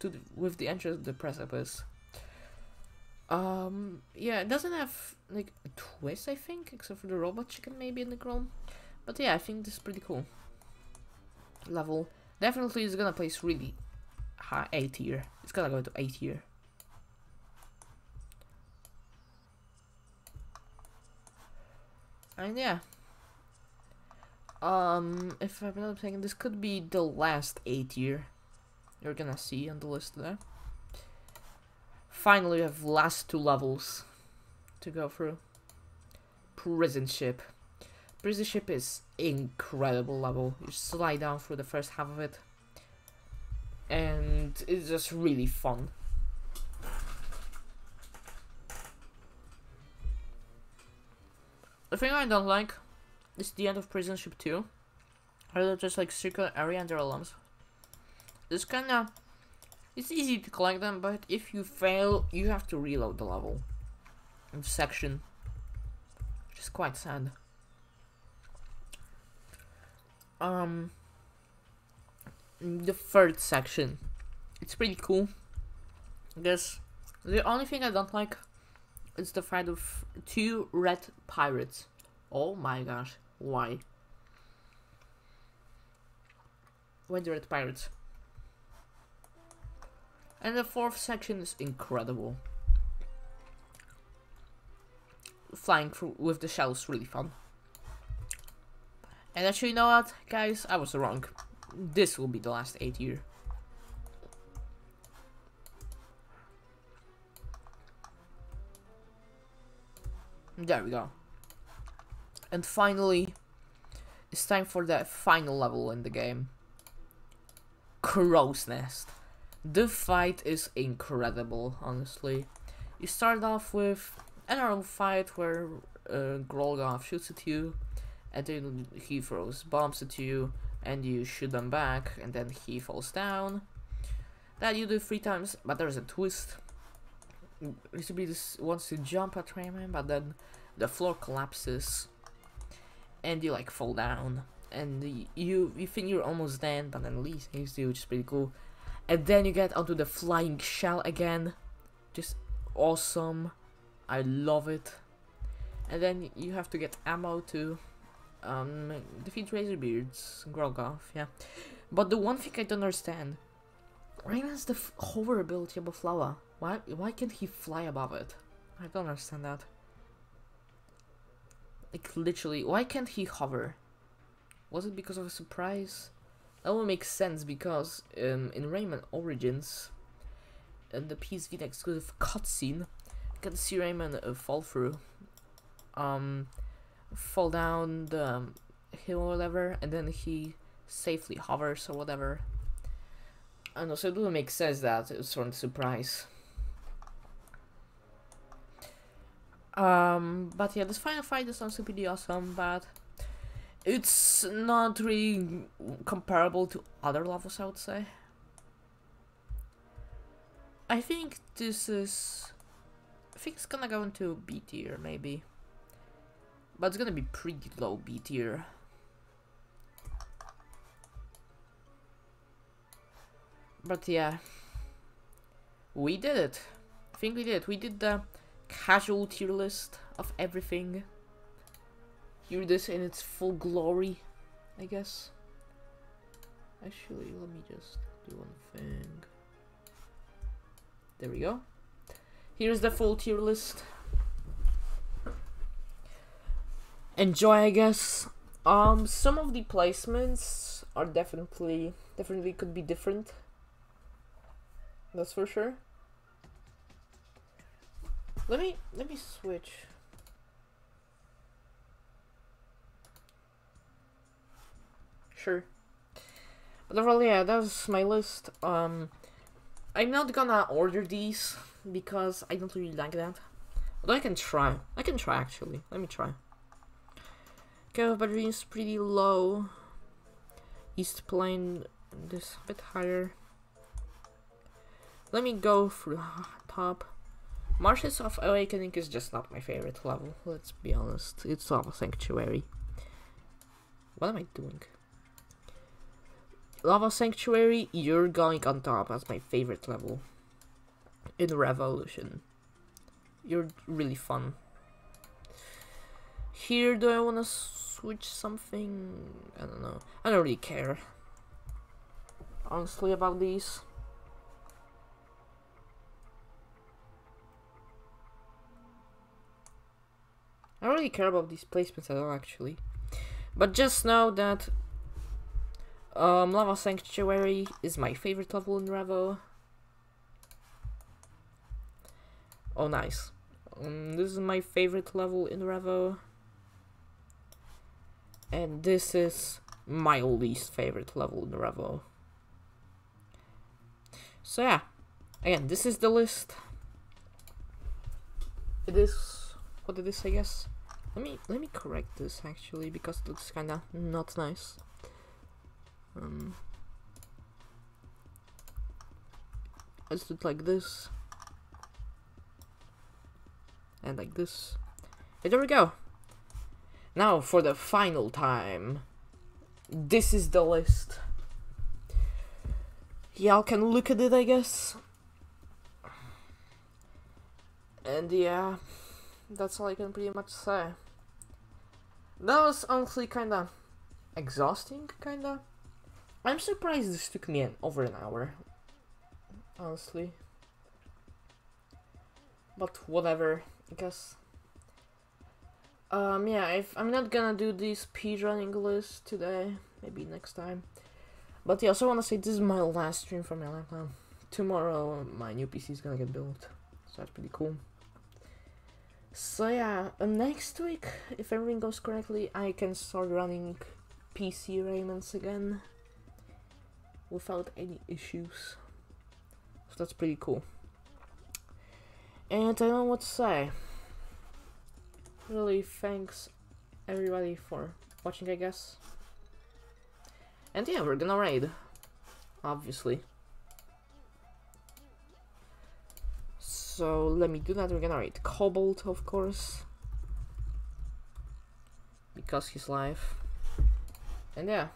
to the, with the entrance of the precipice. Um, yeah, it doesn't have like a twist, I think, except for the robot chicken maybe in the chrome. But yeah, I think this is pretty cool. Level definitely is gonna place really high A tier. It's gonna go to A tier. And yeah. Um, if I'm not mistaken, this could be the last A tier you're gonna see on the list there. Finally, we have last two levels to go through. Prison ship. Prison ship is incredible level. You slide down through the first half of it, and it's just really fun. The thing I don't like is the end of Prison Ship 2. Where they're just like circular area and lums. This kinda it's easy to collect them, but if you fail, you have to reload the level and section, which is quite sad. Um, the third section, it's pretty cool. Because the only thing I don't like is the fight of two red pirates. Oh my gosh, why? Why the red pirates? And the fourth section is incredible. Flying through with the shell is really fun. And actually, you know what, guys? I was wrong. This will be the last 8 year. There we go. And finally, it's time for the final level in the game. Crow's Nest. The fight is incredible, honestly. You start off with a normal fight where uh, Grolgoth shoots at you, and then he throws bombs at you, and you shoot them back, and then he falls down. That you do three times, but there's a twist. Rishabidis wants to jump at Rayman, but then the floor collapses, and you like fall down, and you you think you're almost dead, but then Ly saves you, which is pretty cool. And then you get onto the flying shell again. Just awesome. I love it. And then you have to get ammo to um, defeat Razorbeards, Grolgoth, yeah. But the one thing I don't understand, Rayman has the hover ability above lava. Why, why can't he fly above it? I don't understand that. Like, literally, why can't he hover? Was it because of a surprise? That would make sense because um, in Rayman Origins, in the PS Vita exclusive cutscene, you can see Rayman uh, fall through, um, fall down the hill or whatever, and then he safely hovers or whatever. And also, it would make sense that it was sort of a surprise. Um, but yeah, this final fight is also pretty awesome, but it's not really comparable to other levels, I would say. I think this is... I think it's gonna go into B tier, maybe. But it's gonna be pretty low B tier. But yeah. We did it. I think we did. We did the casual tier list of everything. Hear this in its full glory, I guess. Actually, let me just do one thing. There we go. Here's the full tier list. Enjoy, I guess. Um, some of the placements are definitely, definitely could be different. That's for sure. Let me let me switch. But overall, yeah, that's my list. Um, I'm not gonna order these because I don't really like that. But I can try. I can try actually. Let me try. Okay, battery is pretty low. East plane this a bit higher. Let me go through top. Marshes of Awakening is just not my favorite level, let's be honest. It's Lava Sanctuary. What am I doing? Lava Sanctuary, you're going on top as my favorite level. In Revolution. You're really fun. Here, do I want to switch something? I don't know. I don't really care. Honestly, about these. I don't really care about these placements at all, actually. But just know that um, Lava Sanctuary is my favorite level in Revo. Oh, nice. Um, this is my favorite level in Revo. And this is my least favorite level in Revo. So yeah, again, this is the list. It is what it is, I guess. Let me let me correct this actually because it looks kinda not nice. Um, let's do it like this and like this. And there we go. Now for the final time. This is the list. Y'all can look at it, I guess. And yeah that's all I can pretty much say. That was honestly kinda exhausting, kinda. I'm surprised this took me an, over an hour. Honestly. But whatever, I guess. Um, yeah, if, I'm not gonna do this speedrunning list today. Maybe next time. But yeah, also wanna say this is my last stream for my laptop. Tomorrow, my new PC is gonna get built. So that's pretty cool. So yeah, uh, next week, if everything goes correctly, I can start running PC Raymans again without any issues. So that's pretty cool. And I don't know what to say. Really, thanks everybody for watching, I guess. And yeah, we're gonna raid. Obviously. So let me do that. We're gonna raid Cobalt, of course. Because he's live. And yeah.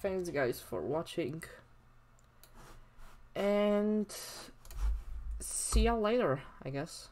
Thanks guys for watching. and see ya later, I guess.